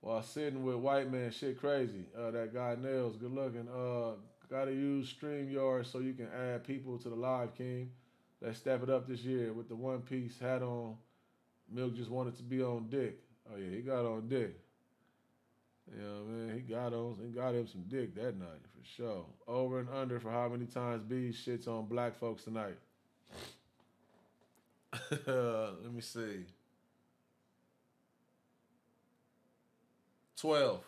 while sitting with white men. Shit, crazy. Uh, that guy nails. Good looking. Uh, gotta use Streamyard so you can add people to the live, King. Let's step it up this year with the one piece hat on. Milk just wanted to be on dick. Oh yeah, he got on dick. You know what I mean? He got on, he got him some dick that night for sure. Over and under for how many times B shits on black folks tonight. [laughs] Let me see. Twelve.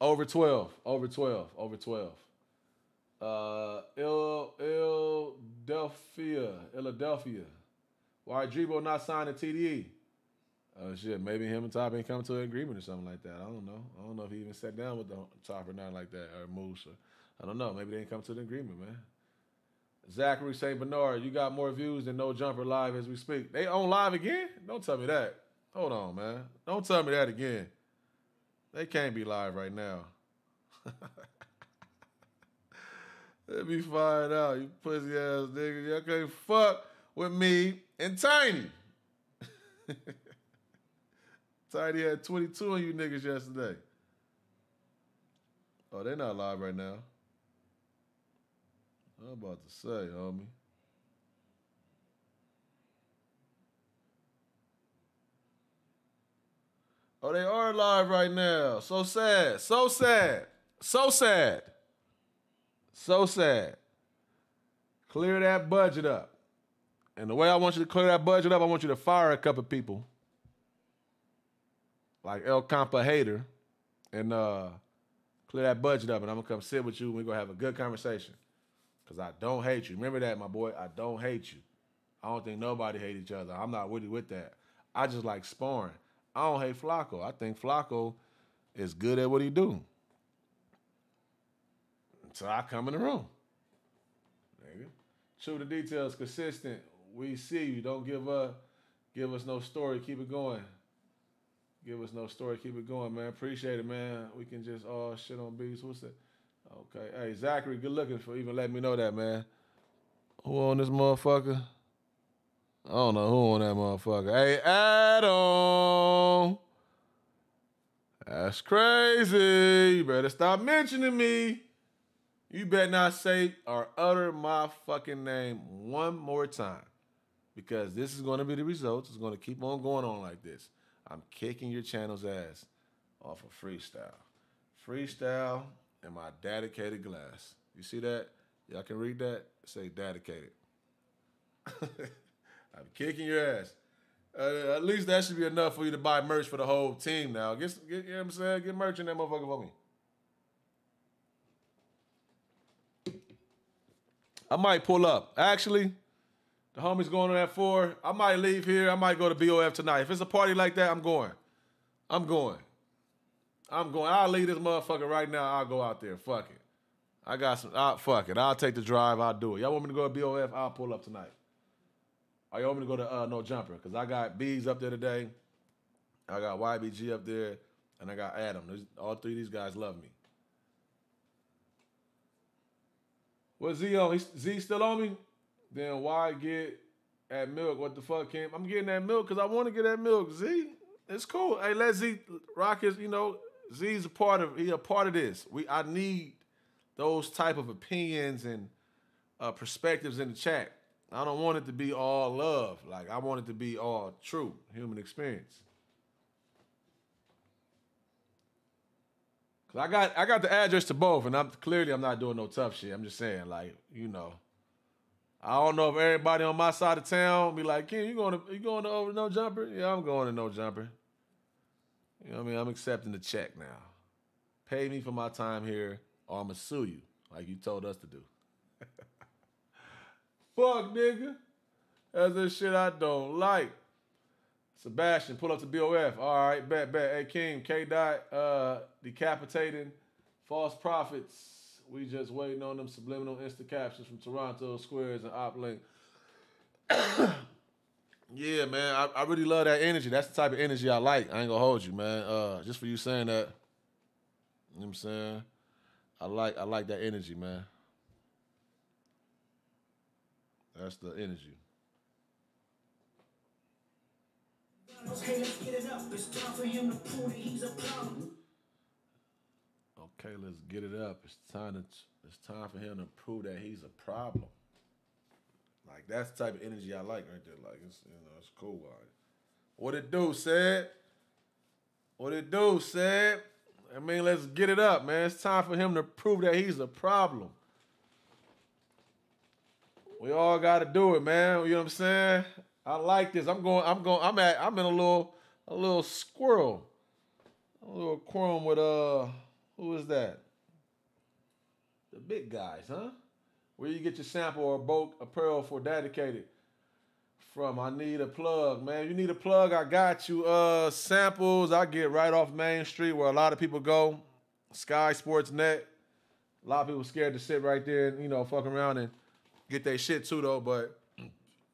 Over twelve. Over twelve. Over twelve. Uh, Il Philadelphia, Philadelphia. Why Drebo not signed a TDE? Oh shit, maybe him and Top ain't come to an agreement or something like that. I don't know. I don't know if he even sat down with the Top or not like that or Moose. Or, I don't know. Maybe they ain't come to an agreement, man. Zachary St. Bernard, you got more views than No Jumper live as we speak. They on live again? Don't tell me that. Hold on, man. Don't tell me that again. They can't be live right now. Let me find out, you pussy ass niggas. Y'all can't fuck with me and Tiny. [laughs] Tiny had 22 on you niggas yesterday. Oh, they not live right now. I'm about to say, homie. Oh, they are live right now. So sad. So sad. So sad. So sad. Clear that budget up. And the way I want you to clear that budget up, I want you to fire a couple people. Like El Campa Hater. And uh clear that budget up and I'm gonna come sit with you and we're gonna have a good conversation. Cause I don't hate you. Remember that, my boy. I don't hate you. I don't think nobody hate each other. I'm not you with that. I just like sparring. I don't hate Flacco. I think Flacco is good at what he do. So I come in the room. Nigga. True the details, consistent. We see you. Don't give up. Give us no story. Keep it going. Give us no story. Keep it going, man. Appreciate it, man. We can just all shit on beats. What's that? Okay. Hey, Zachary, good looking for even letting me know that, man. Who on this motherfucker? I don't know who on that motherfucker. Hey, Adam. That's crazy. You better stop mentioning me. You better not say or utter my fucking name one more time. Because this is going to be the results. It's going to keep on going on like this. I'm kicking your channel's ass off of freestyle. Freestyle and my Dadicated glass. You see that? Y'all can read that? Say Dadicated. [laughs] I'm kicking your ass. Uh, at least that should be enough for you to buy merch for the whole team now. Get, get you know what I'm saying? Get merch in that motherfucker for me. I might pull up. Actually, the homie's going on at four. I might leave here. I might go to BOF tonight. If it's a party like that, I'm going. I'm going. I'm going. I'll leave this motherfucker right now. I'll go out there. Fuck it. I got some. I'll, fuck it. I'll take the drive. I'll do it. Y'all want me to go to BOF? I'll pull up tonight. Are y'all want me to go to uh, No Jumper? Because I got Bees up there today. I got YBG up there. And I got Adam. There's, all three of these guys love me. What Z on? He, Z still on me? Then why get at milk? What the fuck, Keem? I'm getting that milk because I want to get that milk. Z, it's cool. Hey, let Z rock his. You know, Z's a part of. He a part of this. We. I need those type of opinions and uh, perspectives in the chat. I don't want it to be all love. Like I want it to be all true human experience. Cause I got I got the address to both, and I'm clearly I'm not doing no tough shit. I'm just saying, like you know, I don't know if everybody on my side of town be like, Ken, you going to you going to over no jumper? Yeah, I'm going to no jumper. You know what I mean? I'm accepting the check now. Pay me for my time here, or I'ma sue you, like you told us to do. [laughs] Fuck, nigga. That's the shit I don't like. Sebastian, pull up to BOF. All right, bet, bet. Hey, King, K. Dot, uh, decapitating false prophets. We just waiting on them subliminal insta captions from Toronto Squares and Uplink. [coughs] yeah, man, I, I really love that energy. That's the type of energy I like. I ain't gonna hold you, man. Uh, just for you saying that. You know what I'm saying? I like I like that energy, man. That's the energy. Okay, let's get it up. It's time for him to prove that he's a problem. Okay, let's get it up. It's time to it's time for him to prove that he's a problem. Like that's the type of energy I like right there. Like it's you know it's cool. What it do, said? What it do, said? I mean, let's get it up, man. It's time for him to prove that he's a problem. We all got to do it, man. You know what I'm saying? I like this. I'm going. I'm going. I'm at. I'm in a little, a little squirrel, a little quorum with uh, who is that? The big guys, huh? Where you get your sample or bulk apparel for Dadicated from? I need a plug, man. You need a plug? I got you. Uh, samples I get right off Main Street where a lot of people go. Sky Sports Net. A lot of people scared to sit right there and you know fuck around and get their shit too though. But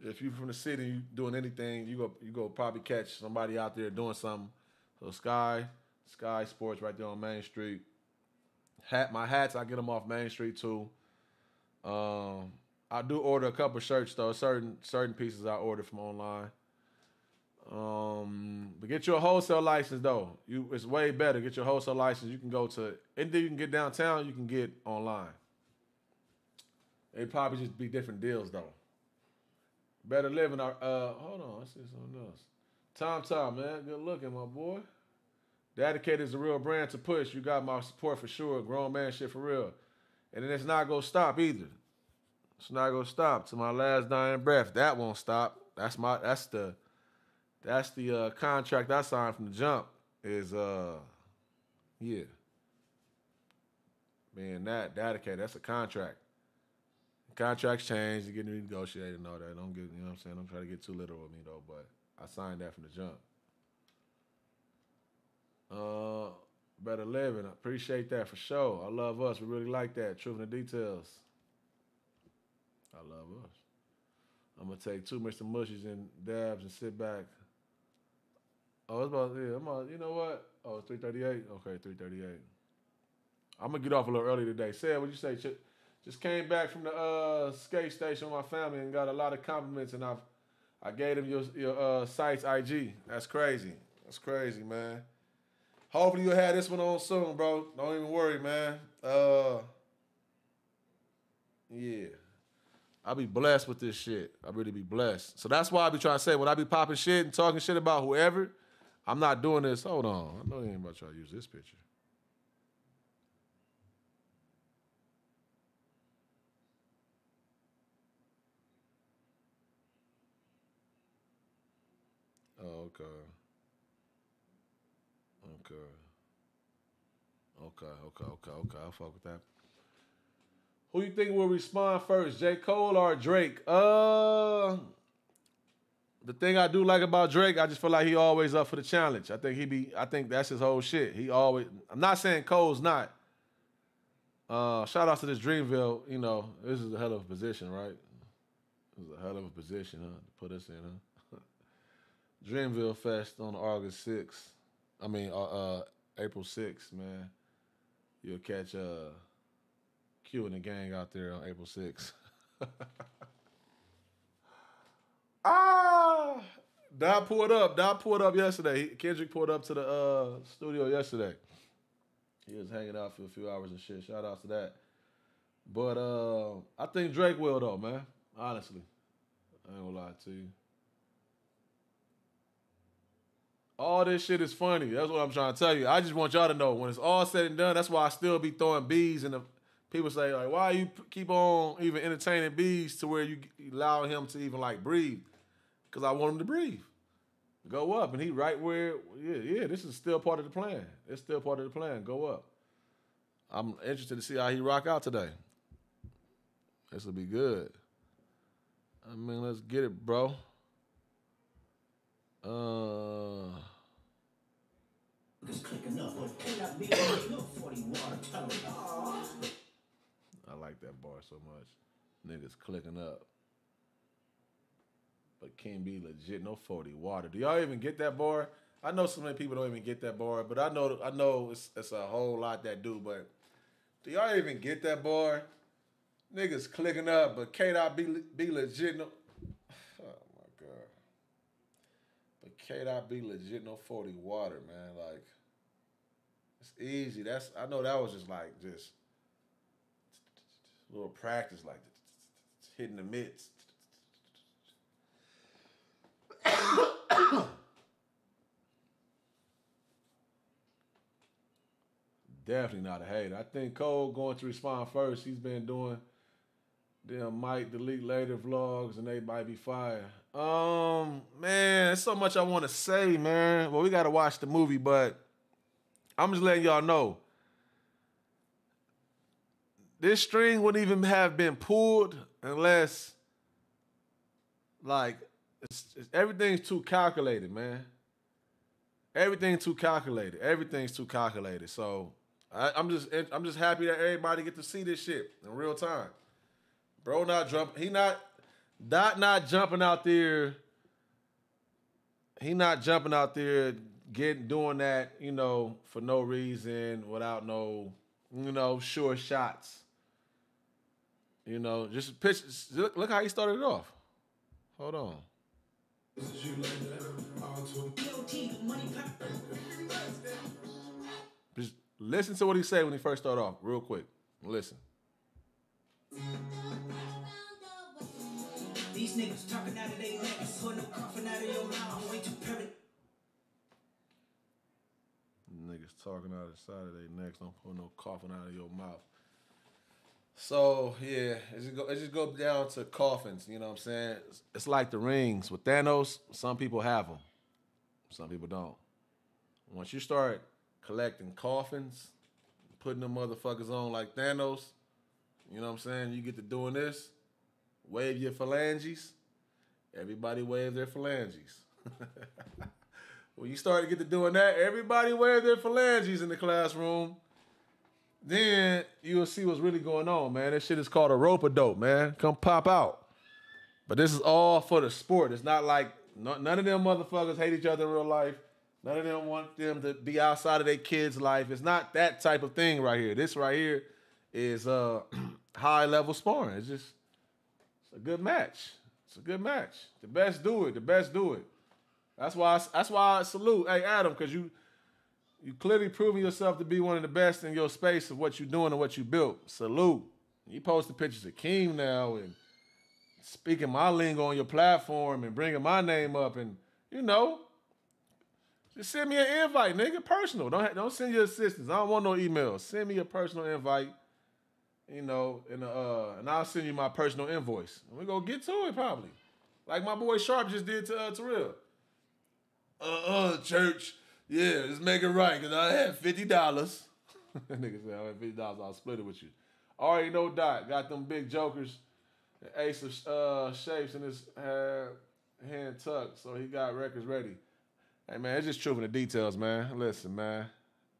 if you from the city, you doing anything, you go you go probably catch somebody out there doing something. So Sky, Sky Sports right there on Main Street. Hat my hats, I get them off Main Street too. Um, I do order a couple shirts though. Certain certain pieces I order from online. Um, but get your wholesale license though. You it's way better. Get your wholesale license. You can go to anything you can get downtown. You can get online. It probably just be different deals though. Better living. Our uh, hold on, I see something else. Tom Tom, man, good looking, my boy. Dadicated is a real brand to push. You got my support for sure. Grown man shit for real. And then it's not gonna stop either. It's not gonna stop to my last dying breath. That won't stop. That's my that's the that's the uh, contract I signed from the jump. Is uh yeah. Man, that Dadicated, that's a contract. Contracts change, you get renegotiated and all that. Don't get you know what I'm saying? Don't try to get too literal with me though, but I signed that from the jump. Uh, better living. I appreciate that for sure. I love us. We really like that. Truth in the details. I love us. I'm gonna take two Mr. Mushies and dabs and sit back. Oh, it's about yeah. I'm about, you know what? Oh, it's 338. Okay, 338. I'm gonna get off a little early today. Said what you say. Just came back from the uh, skate station with my family and got a lot of compliments, and I've I gave them your your uh, site's IG. That's crazy. That's crazy, man. Hopefully you'll have this one on soon, bro. Don't even worry, man. Uh, yeah. I'll be blessed with this shit. I really be blessed. So that's why I be trying to say when I be popping shit and talking shit about whoever, I'm not doing this. Hold on. I know you ain't about to use this picture. Oh. Okay. Okay, okay, okay, okay. I'll fuck with that. Who you think will respond first, J. Cole or Drake? Uh the thing I do like about Drake, I just feel like he always up for the challenge. I think he be I think that's his whole shit. He always I'm not saying Cole's not. Uh shout out to this Dreamville, you know, this is a hell of a position, right? This is a hell of a position, huh? To put us in, huh? [laughs] Dreamville Fest on August 6th. I mean, uh, uh, April 6th, man. You'll catch uh, Q and the gang out there on April 6th. [laughs] ah! Dot pulled up. Dot pulled up yesterday. Kendrick pulled up to the uh, studio yesterday. He was hanging out for a few hours and shit. Shout out to that. But uh, I think Drake will, though, man. Honestly. I ain't gonna lie to you. All this shit is funny. That's what I'm trying to tell you. I just want y'all to know when it's all said and done. That's why I still be throwing bees, and the people say like, "Why you keep on even entertaining bees to where you allow him to even like breathe?" Because I want him to breathe, go up, and he right where. Yeah, yeah. This is still part of the plan. It's still part of the plan. Go up. I'm interested to see how he rock out today. This will be good. I mean, let's get it, bro. Uh, Niggas clicking up, but can I be a no 40 water color? Aw. I like that bar so much. Niggas clicking up. But can't be legit. No 40 water. Do y'all even get that bar? I know so many people don't even get that bar, but I know I know it's, it's a whole lot that do. But do y'all even get that bar? Niggas clicking up, but can't I be be legit? No, oh my god. Can't I be legit? No 40 water, man. Like it's easy. That's I know that was just like just little practice, like hitting the mitts. [coughs] Definitely not a hater. I think Cole going to respond first. He's been doing them might delete later vlogs and they might be fire. Um, man, there's so much I want to say, man. Well, we gotta watch the movie, but I'm just letting y'all know. This string wouldn't even have been pulled unless, like, it's, it's, everything's too calculated, man. Everything's too calculated. Everything's too calculated. So I, I'm just, I'm just happy that everybody get to see this shit in real time. Bro, not jump. He not, Dot not jumping out there. He not jumping out there getting doing that, you know, for no reason, without no, you know, sure shots. You know, just pitch. Look, look how he started it off. Hold on. Just listen to what he said when he first started off, real quick. Listen. These niggas talking out of their neck, put no coughing out of your mouth. Way too. Niggas talking out of the side of their necks. Don't put no coughing out of your mouth. So yeah, it just go it just go down to coffins. You know what I'm saying? It's, it's like the rings with Thanos. Some people have them, some people don't. Once you start collecting coffins, putting them motherfuckers on like Thanos, you know what I'm saying? You get to doing this. Wave your phalanges. Everybody wave their phalanges. [laughs] when you start to get to doing that, everybody wave their phalanges in the classroom. Then you'll see what's really going on, man. This shit is called a rope a dope, man. Come pop out. But this is all for the sport. It's not like no- none of them motherfuckers hate each other in real life. None of them want them to be outside of their kids' life. It's not that type of thing right here. This right here is uh [clears throat] high level sparring. It's just a good match. It's a good match. The best do it. The best do it. That's why. I, that's why I salute. Hey Adam, because you you clearly proving yourself to be one of the best in your space of what you're doing and what you built. Salute. You posting pictures of Keem now and speaking my lingo on your platform and bringing my name up and you know. Just send me an invite, nigga. Personal. Don't don't send your assistants. I don't want no emails. Send me a personal invite. You know, and uh, and I'll send you my personal invoice. And we gonna get to it probably, like my boy Sharp just did to uh, Terrell. uh, uh, church, yeah, let's make it right because I had fifty dollars. [laughs] Nigga said I had fifty dollars. I'll split it with you. Already know Dot got them big jokers, the ace of uh, shapes in his hand tucked, so he got records ready. Hey man, it's just truth in the details, man. Listen, man,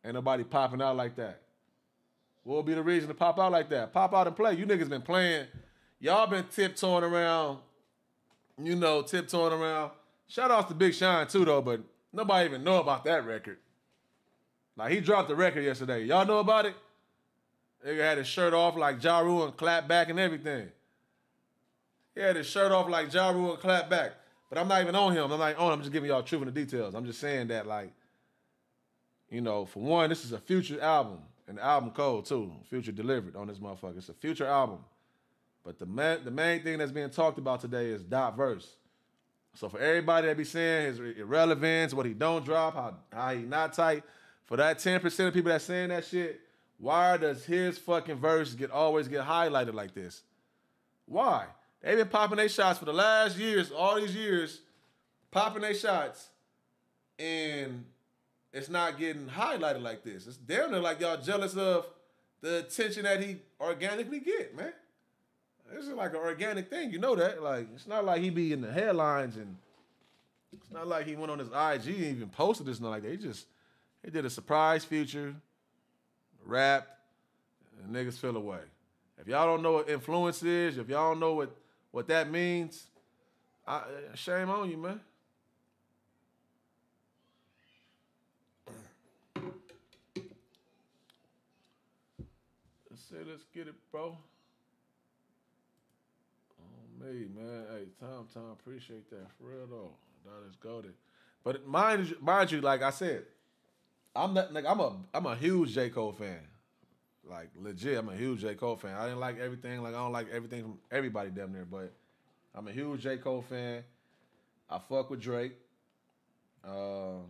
ain't nobody popping out like that. What would be the reason to pop out like that? Pop out and play. You niggas been playing. Y'all been tiptoeing around. You know, tiptoeing around. Shout out to Big Shine too, though, but nobody even know about that record. Like he dropped the record yesterday. Y'all know about it? Nigga had his shirt off like Ja Rule and clap back and everything. He had his shirt off like Ja Rule and clap back. But I'm not even on him. I'm not on. I'm just giving y'all truth in the details. I'm just saying that, like, you know, for one, this is a future album. And the album code too. Future delivered on this motherfucker. It's a future album. But the man, the main thing that's being talked about today is dot verse. So for everybody that be saying his irrelevance, what he don't drop, how how he not tight, for that 10% of people that saying that shit, why does his fucking verse get always get highlighted like this? Why? They've been popping their shots for the last years, all these years, popping their shots, and it's not getting highlighted like this. It's damn near like y'all jealous of the attention that he organically get, man. This is like an organic thing, you know that. Like it's not like he be in the headlines and it's not like he went on his IG and even posted this, nothing like that. He just he did a surprise feature, rapped, and niggas fell away. If y'all don't know what influence is, if y'all don't know what what that means, I, shame on you, man. Say, let's get it, bro. Oh, me, man. Hey, Tom, Tom, appreciate that for real though. That is goaded. But mind, you- mind you, like I said, I'm not like I'm a I'm a huge J Cole fan. Like legit, I'm a huge J Cole fan. I didn't like everything. Like I don't like everything from everybody damn near, but I'm a huge J Cole fan. I fuck with Drake. Um,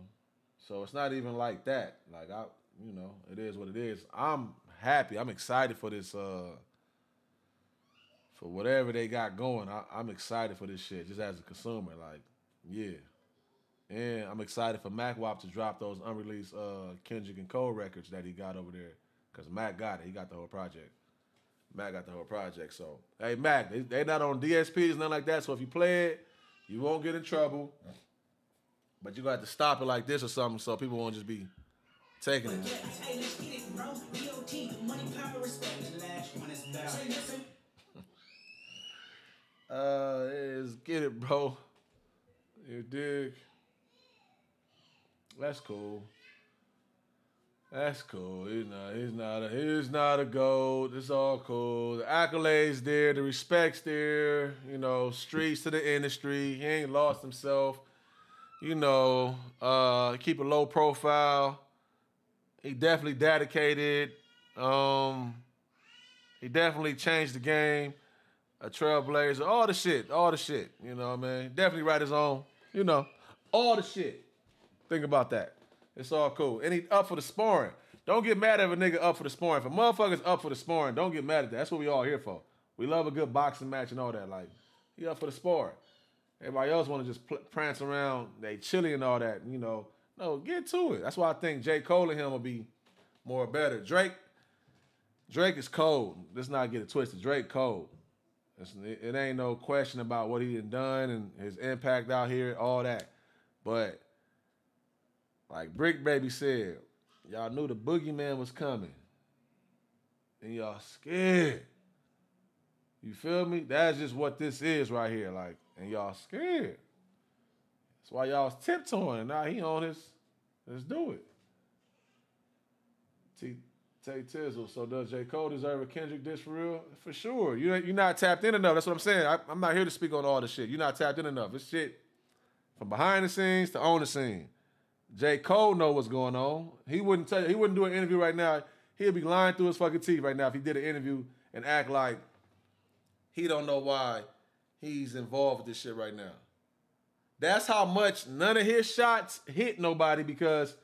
so it's not even like that. Like I, you know, it is what it is. I'm happy. I'm excited for this. Uh, for whatever they got going, I, I'm excited for this shit. Just as a consumer, like, yeah. And I'm excited for Mac Wop to drop those unreleased uh, Kendrick and Cole records that he got over there. Cause Mac got it. He got the whole project. Mac got the whole project. So, hey, Mac, they, they not on DSPs, nothing like that. So if you play it, you won't get in trouble. But you got to stop it like this or something so people won't just be taking it. Hey, let's get it, bro. Money, power, respect. The last one is better. Say listen. [laughs] Uh, is get it, bro. You dig? That's cool. That's cool. He's not. He's not. A, he's not a gold. It's all cool. The accolades there. The respects there. You know, streets to the industry. He ain't lost himself. You know, uh, keep a low profile. He definitely dedicated. Um, he definitely changed the game a trailblazer, all the shit, all the shit. You know what I mean? Definitely write his own, you know, all the shit. Think about that. It's all cool. And he up for the sparring. Don't get mad if a nigga up for the sparring. If a motherfucker's up for the sparring, don't get mad at that. That's what we all here for. We love a good boxing match and all that. Like, he up for the sparring. Everybody else want to just pl- prance around, they chilly and all that, you know. No, get to it. That's why I think J. Cole and him will be more better. Drake, Drake is cold. Let's not get it twisted. Drake cold. It's, it, ain't no question about what he done done and his impact out here, all that. But like Brick Baby said, y'all knew the boogeyman was coming. And y'all scared. You feel me? That's just what this is right here. Like, and y'all scared. That's why y'all was tiptoeing. Now he on his, let's do it. T Tay Tizzle. So does J. Cole deserve a Kendrick diss for real? For sure. You you're not tapped in enough. That's what I'm saying. I, I'm not here to speak on all the shit. You're not tapped in enough. It's shit from behind the scenes to on the scene. J. Cole know what's going on. He wouldn't tell you, he wouldn't do an interview right now. He'd be lying through his fucking teeth right now if he did an interview and act like he don't know why he's involved with this shit right now. That's how much none of his shots hit nobody because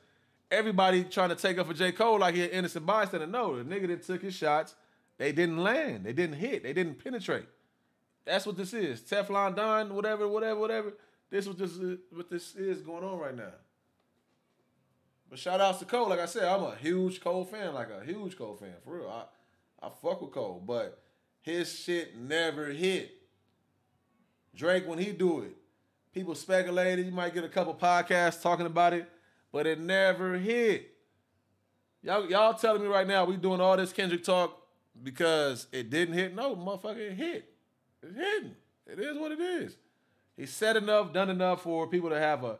everybody trying to take up for J. Cole like he an innocent bystander. No, the nigga that took his shots, they didn't land. They didn't hit. They didn't penetrate. That's what this is. Teflon Don, whatever, whatever, whatever. this was just what this is going on right now. But shout outs to Cole. Like I said, I'm a huge Cole fan, like a huge Cole fan, for real. I, I fuck with Cole, but his shit never hit. Drake, when he do it, people speculated. You might get a couple podcasts talking about it, but it never hit. Y'all, y'all telling me right now we doing all this Kendrick talk because it didn't hit? No, motherfucker, it hit. It's hitting. It is what it is. He said enough, done enough for people to have a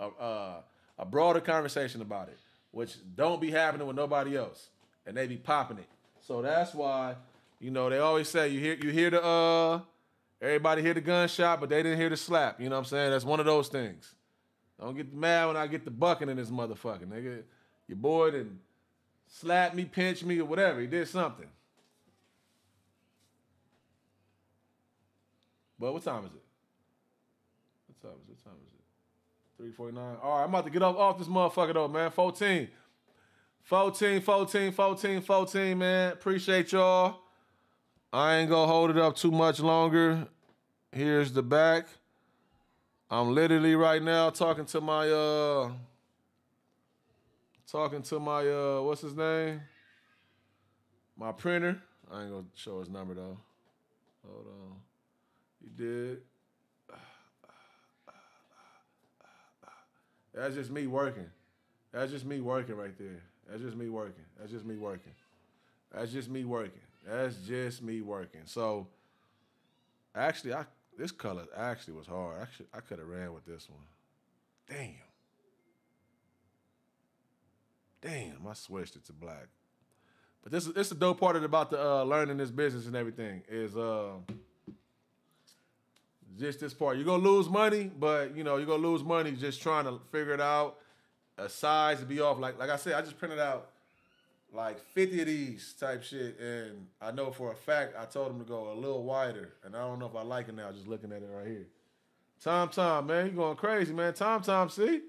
a, a, a broader conversation about it, which don't be happening with nobody else, and they be popping it. So that's why, you know, they always say you hear you hear the uh everybody hear the gunshot, but they didn't hear the slap. You know what I'm saying? That's one of those things. Don't get mad when I get the bucking in this motherfucker, nigga. Your boy didn't slap me, pinch me, or whatever. He did something. But what time is it? What time is it? What time is it? 349. All right, I'm about to get off, off this motherfucker though, man. 14. 14, 14, 14, 14, man. Appreciate y'all. I ain't gonna hold it up too much longer. Here's the back. I'm literally right now talking to my uh talking to my uh what's his name? My printer. I ain't gonna show his number though. Hold on. He did. That's just me working. That's just me working right there. That's just me working. That's just me working. That's just me working. That's just me working. So actually I this color actually was hard. Actually I could have ran with this one. Damn. Damn, I switched it to black. But this is this is the dope part about the uh, learning this business and everything is uh just this part. You're gonna lose money, but you know, you're gonna lose money just trying to figure it out. A size to be off. Like like I said, I just printed out like 50 of these type shit, and I know for a fact I told him to go a little wider, and I don't know if I like it now just looking at it right here. Tom Tom, man, you going crazy, man. Tom Tom, see?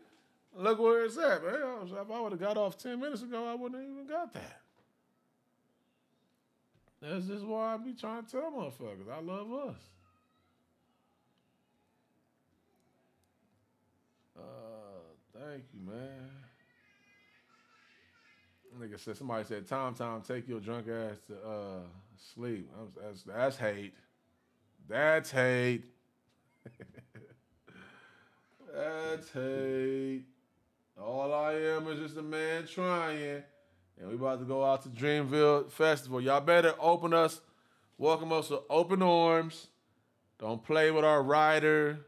Look where it's at, man. If I would have got off 10 minutes ago, I wouldn't have even got that. That's just why I be trying to tell motherfuckers. I love us. Uh, thank you, man. Nigga said somebody said, "Tom, Tom, take your drunk ass to uh, sleep." That's that's hate. That's hate. [laughs] that's hate. All I am is just a man trying, and we about to go out to Dreamville Festival. Y'all better open us, welcome us with open arms. Don't play with our rider.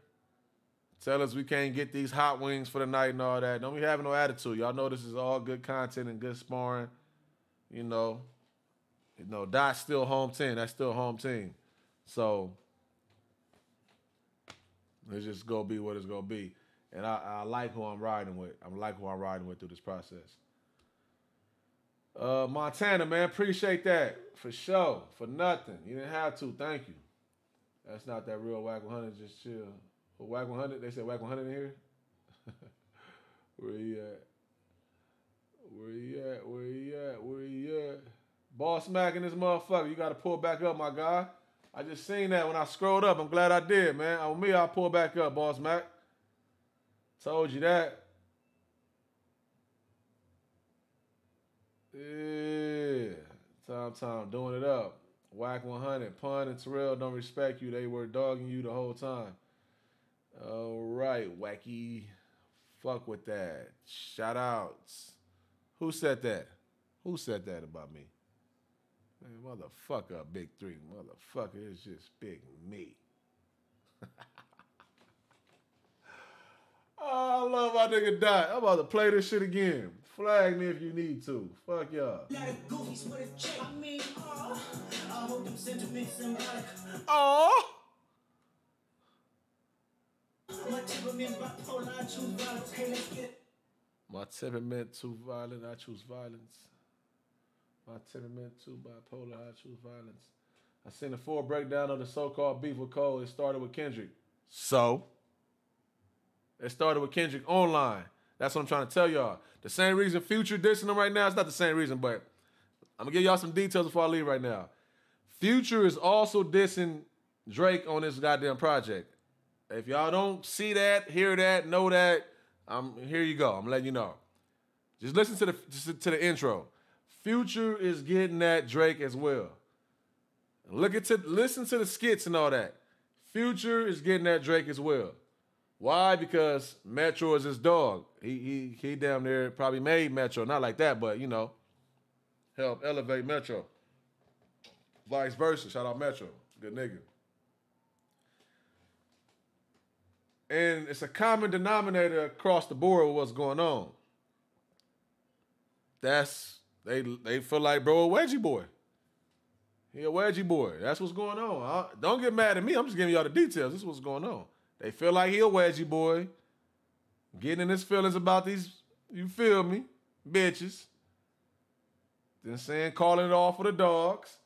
Tell us we can't get these hot wings for the night and all that. Don't be having no attitude. Y'all know this is all good content and good sparring. You know, you know, Dot's still home team. That's still home team. So it's just gonna be what it's gonna be. And I, I like who I'm riding with. I like who I'm riding with through this process. Uh, Montana, man, appreciate that for sure. For nothing. You didn't have to. Thank you. That's not that real Wack 100. Just chill. Wack 100, they said Wack 100 in here. [laughs] Where he at? Where he at? Where he at? Where he at? Ball smacking this motherfucker. You got to pull back up, my guy. I just seen that when I scrolled up. I'm glad I did, man. On me, I'll pull back up, Boss Mac. Told you that. Yeah. Tom Tom doing it up. Wack 100. Pun and Terrell don't respect you. They were dogging you the whole time. All right, wacky. Fuck with that. Shout outs. Who said that? Who said that about me? Man, motherfucker, big three. Motherfucker, it's just big me. oh, [laughs] I love my nigga Dot. I'm about to play this shit again. Flag me if you need to. Fuck y'all. Lot of goofies with a check. I mean, uh, I hope them sentiments symbolic. Oh. My temperament bipolar, I choose violence. Hey, let's get My temperament too violent, I choose violence. My temperament too bipolar, I choose violence. I seen a full breakdown of the so-called beef with Cole. It started with Kendrick. So? It started with Kendrick online. That's what I'm trying to tell y'all. The same reason Future dissing him right now, it's not the same reason, but I'm gonna give y'all some details before I leave right now. Future is also dissing Drake on this goddamn project. If y'all don't see that, hear that, know that, I'm here. You go. I'm letting you know. Just listen to the to the intro. Future is getting that Drake as well. Look at to listen to the skits and all that. Future is getting that Drake as well. Why? Because Metro is his dog. He he he down there probably made Metro, not like that, but you know, help elevate Metro. Vice versa. Shout out Metro. Good nigga. And it's a common denominator across the board with what's going on. That's they they feel like bro a wedgie boy. He a wedgie boy. That's what's going on. I- don't get mad at me. I'm just giving y'all the details. This is what's going on. They feel like he a wedgie boy. Getting in his feelings about these, you feel me, bitches. Then saying calling it off for the dogs.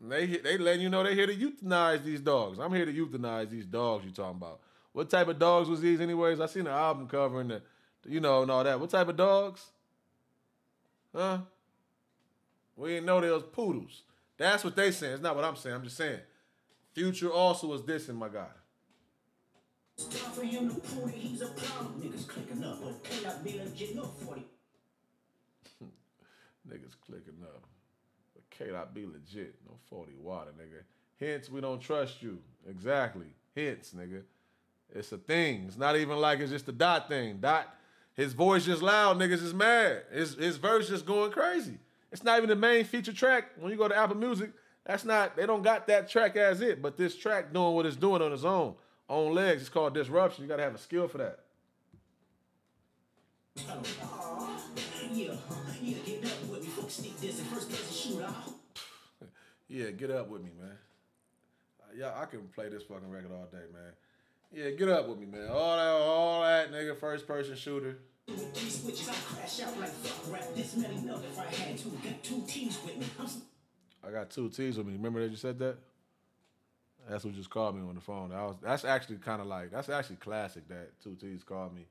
And they they letting you know they here to euthanize these dogs. I'm here to euthanize these dogs you talking about. What type of dogs was these anyways? I seen the album cover and the, you know, and all that. What type of dogs? Huh? We didn't know they was poodles. That's what they saying. It's not what I'm saying. I'm just saying. Future also was dissing my guy. For him to prove he's a problem. Niggas clicking up, okay, I be legit, no 40. [laughs] Niggas clicking up. But K dot be legit. No 40 water, nigga. Hence, we don't trust you. Exactly. Hence, nigga. It's a thing. It's not even like it's just a dot thing. Dot, his voice just loud, niggas is mad. His his verse just going crazy. It's not even the main feature track. When you go to Apple Music, that's not, they don't got that track as it, but this track doing what it's doing on its own. On legs. It's called disruption. You gotta have a skill for that. [laughs] Yeah, get up with me. Man. Yeah, I can play this fucking record all day, man. Yeah, get up with me, man. All that, all that, nigga, first person shooter. With three switches, I crash out like fuck rap. This many enough if I had to. Got two teams with me. I'm s- I got two T's with me. Remember that you said that? That's what just called me on the phone. That was that's actually kind of like that's actually classic. That two T's called me,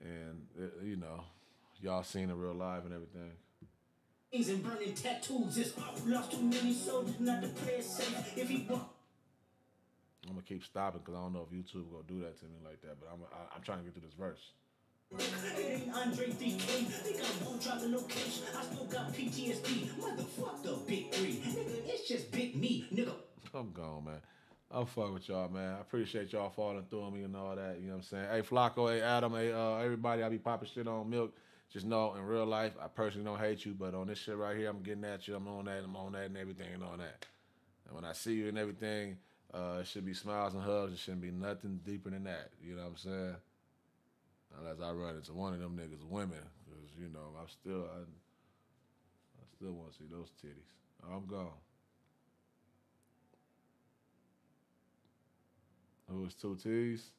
and it, you know, y'all seen it real live and everything. And burning tattoos. It's. Lost too many soldiers, not to play safe. If he. I'm gonna keep stopping because I don't know if YouTube gonna do that to me like that. But I'm I, I'm trying to get through this verse. Andre 3K. Think I won't drop the location. I still got PTSD. Motherfuck the big three. Nigga, it's just big me. Nigga. [laughs] I'm gone, man. I'm fuck with y'all, man. I appreciate y'all falling through on me and all that. You know what I'm saying? Hey, Flacco, hey, Adam, hey, uh, everybody, I be popping shit on milk. Just know, in real life, I personally don't hate you, but on this shit right here, I'm getting at you. I'm on that, I'm on that, and everything, and on that. And when I see you and everything, uh, it should be smiles and hugs. It shouldn't be nothing deeper than that. You know what I'm saying? Unless I run into one of them niggas, women, because you know I'm still, I, I still want to see those titties. I'm gone. Who is two T's?